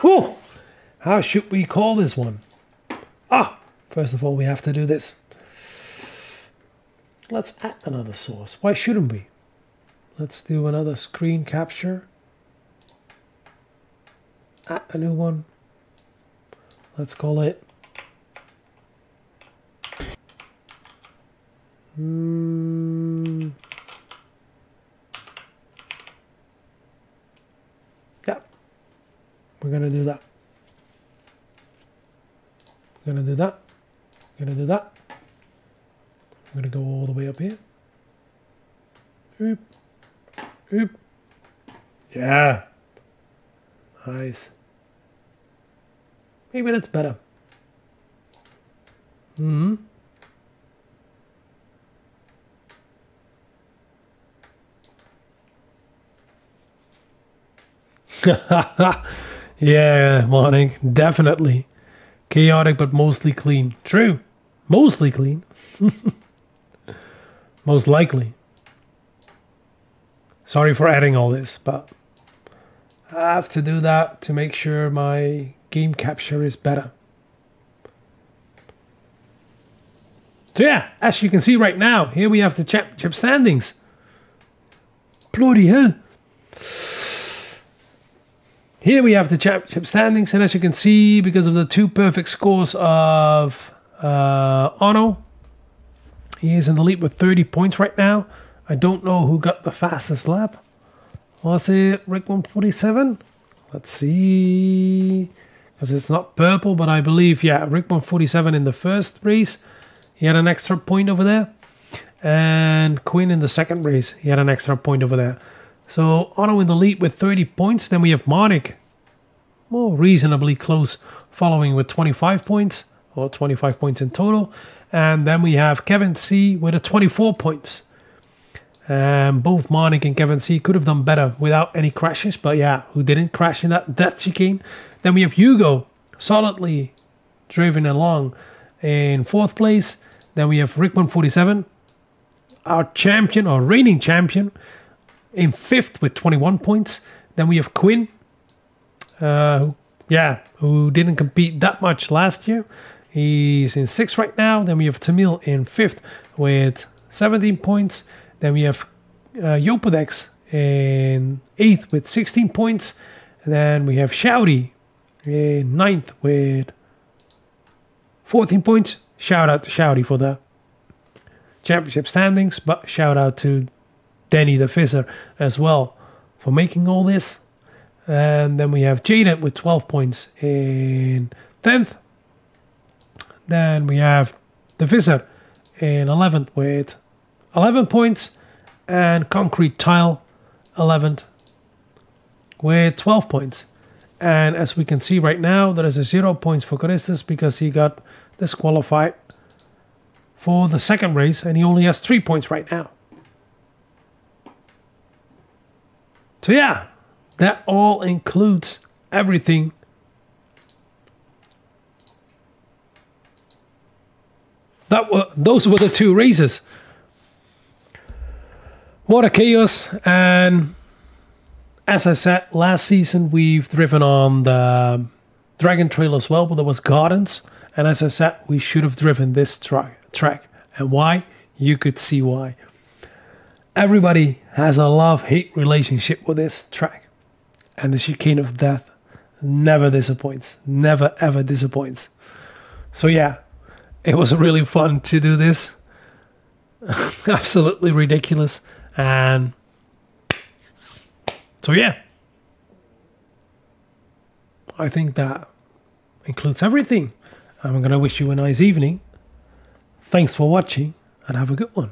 Whew. How should we call this one? Ah, first of all, we have to do this. Let's add another source. Why shouldn't we? Let's do another screen capture. Add a new one. Let's call it. Hmm. Yeah. We're gonna do that. We're gonna do that. We're gonna do that. I'm gonna go all the way up here. Oop. Oop. Yeah. Nice. Maybe that's better. Hmm. yeah, morning. Definitely. Chaotic but mostly clean. True. Mostly clean. Most likely. Sorry for adding all this, but I have to do that to make sure my game capture is better. So yeah, as you can see right now, here we have the championship standings. Bloody hell. Here we have the championship standings, and as you can see, because of the two perfect scores of uh, Ono, he is in the lead with 30 points right now. I don't know who got the fastest lap. Was it Rick 147? Let's see. Because it's not purple, but I believe, yeah, Rick 147 in the first race. He had an extra point over there. And Quinn in the second race, he had an extra point over there. So Otto in the lead with 30 points. Then we have Marnik, more reasonably close, following with 25 points, or 25 points in total. And then we have Kevin C with a 24 points. Um, both Marnik and Kevin C could have done better without any crashes, but yeah, who didn't crash in that death chicane? Then we have Hugo solidly driven along in fourth place. Then we have Rick 147, our champion or reigning champion, in fifth with 21 points. Then we have Quinn, uh, yeah, who didn't compete that much last year. He's in sixth right now. Then we have Tamil in fifth with 17 points. Then we have uh, Yopadex in eighth with 16 points. And then we have Shouty in ninth with 14 points. Shout out to Shouty for the championship standings, but shout out to Danny the Fisser as well for making all this. And then we have Jaden with 12 points in 10th. Then we have the Fisser in 11th with 11 points. And Concrete Tile 11th with 12 points. And as we can see right now, there is a zero points for Coristas because he got disqualified for the second race and he only has three points right now. So yeah, that all includes everything. That were those were the two races. What a chaos! And as I said last season, we've driven on the Dragon Trail as well, but there was Gardens. And as I said, we should have driven this tra- track. And why? You could see why. Everybody has a love hate relationship with this track. And the chicane of death never disappoints. Never ever disappoints. So yeah, it was really fun to do this. Absolutely ridiculous. And so yeah. I think that includes everything. I'm going to wish you a nice evening. Thanks for watching and have a good one.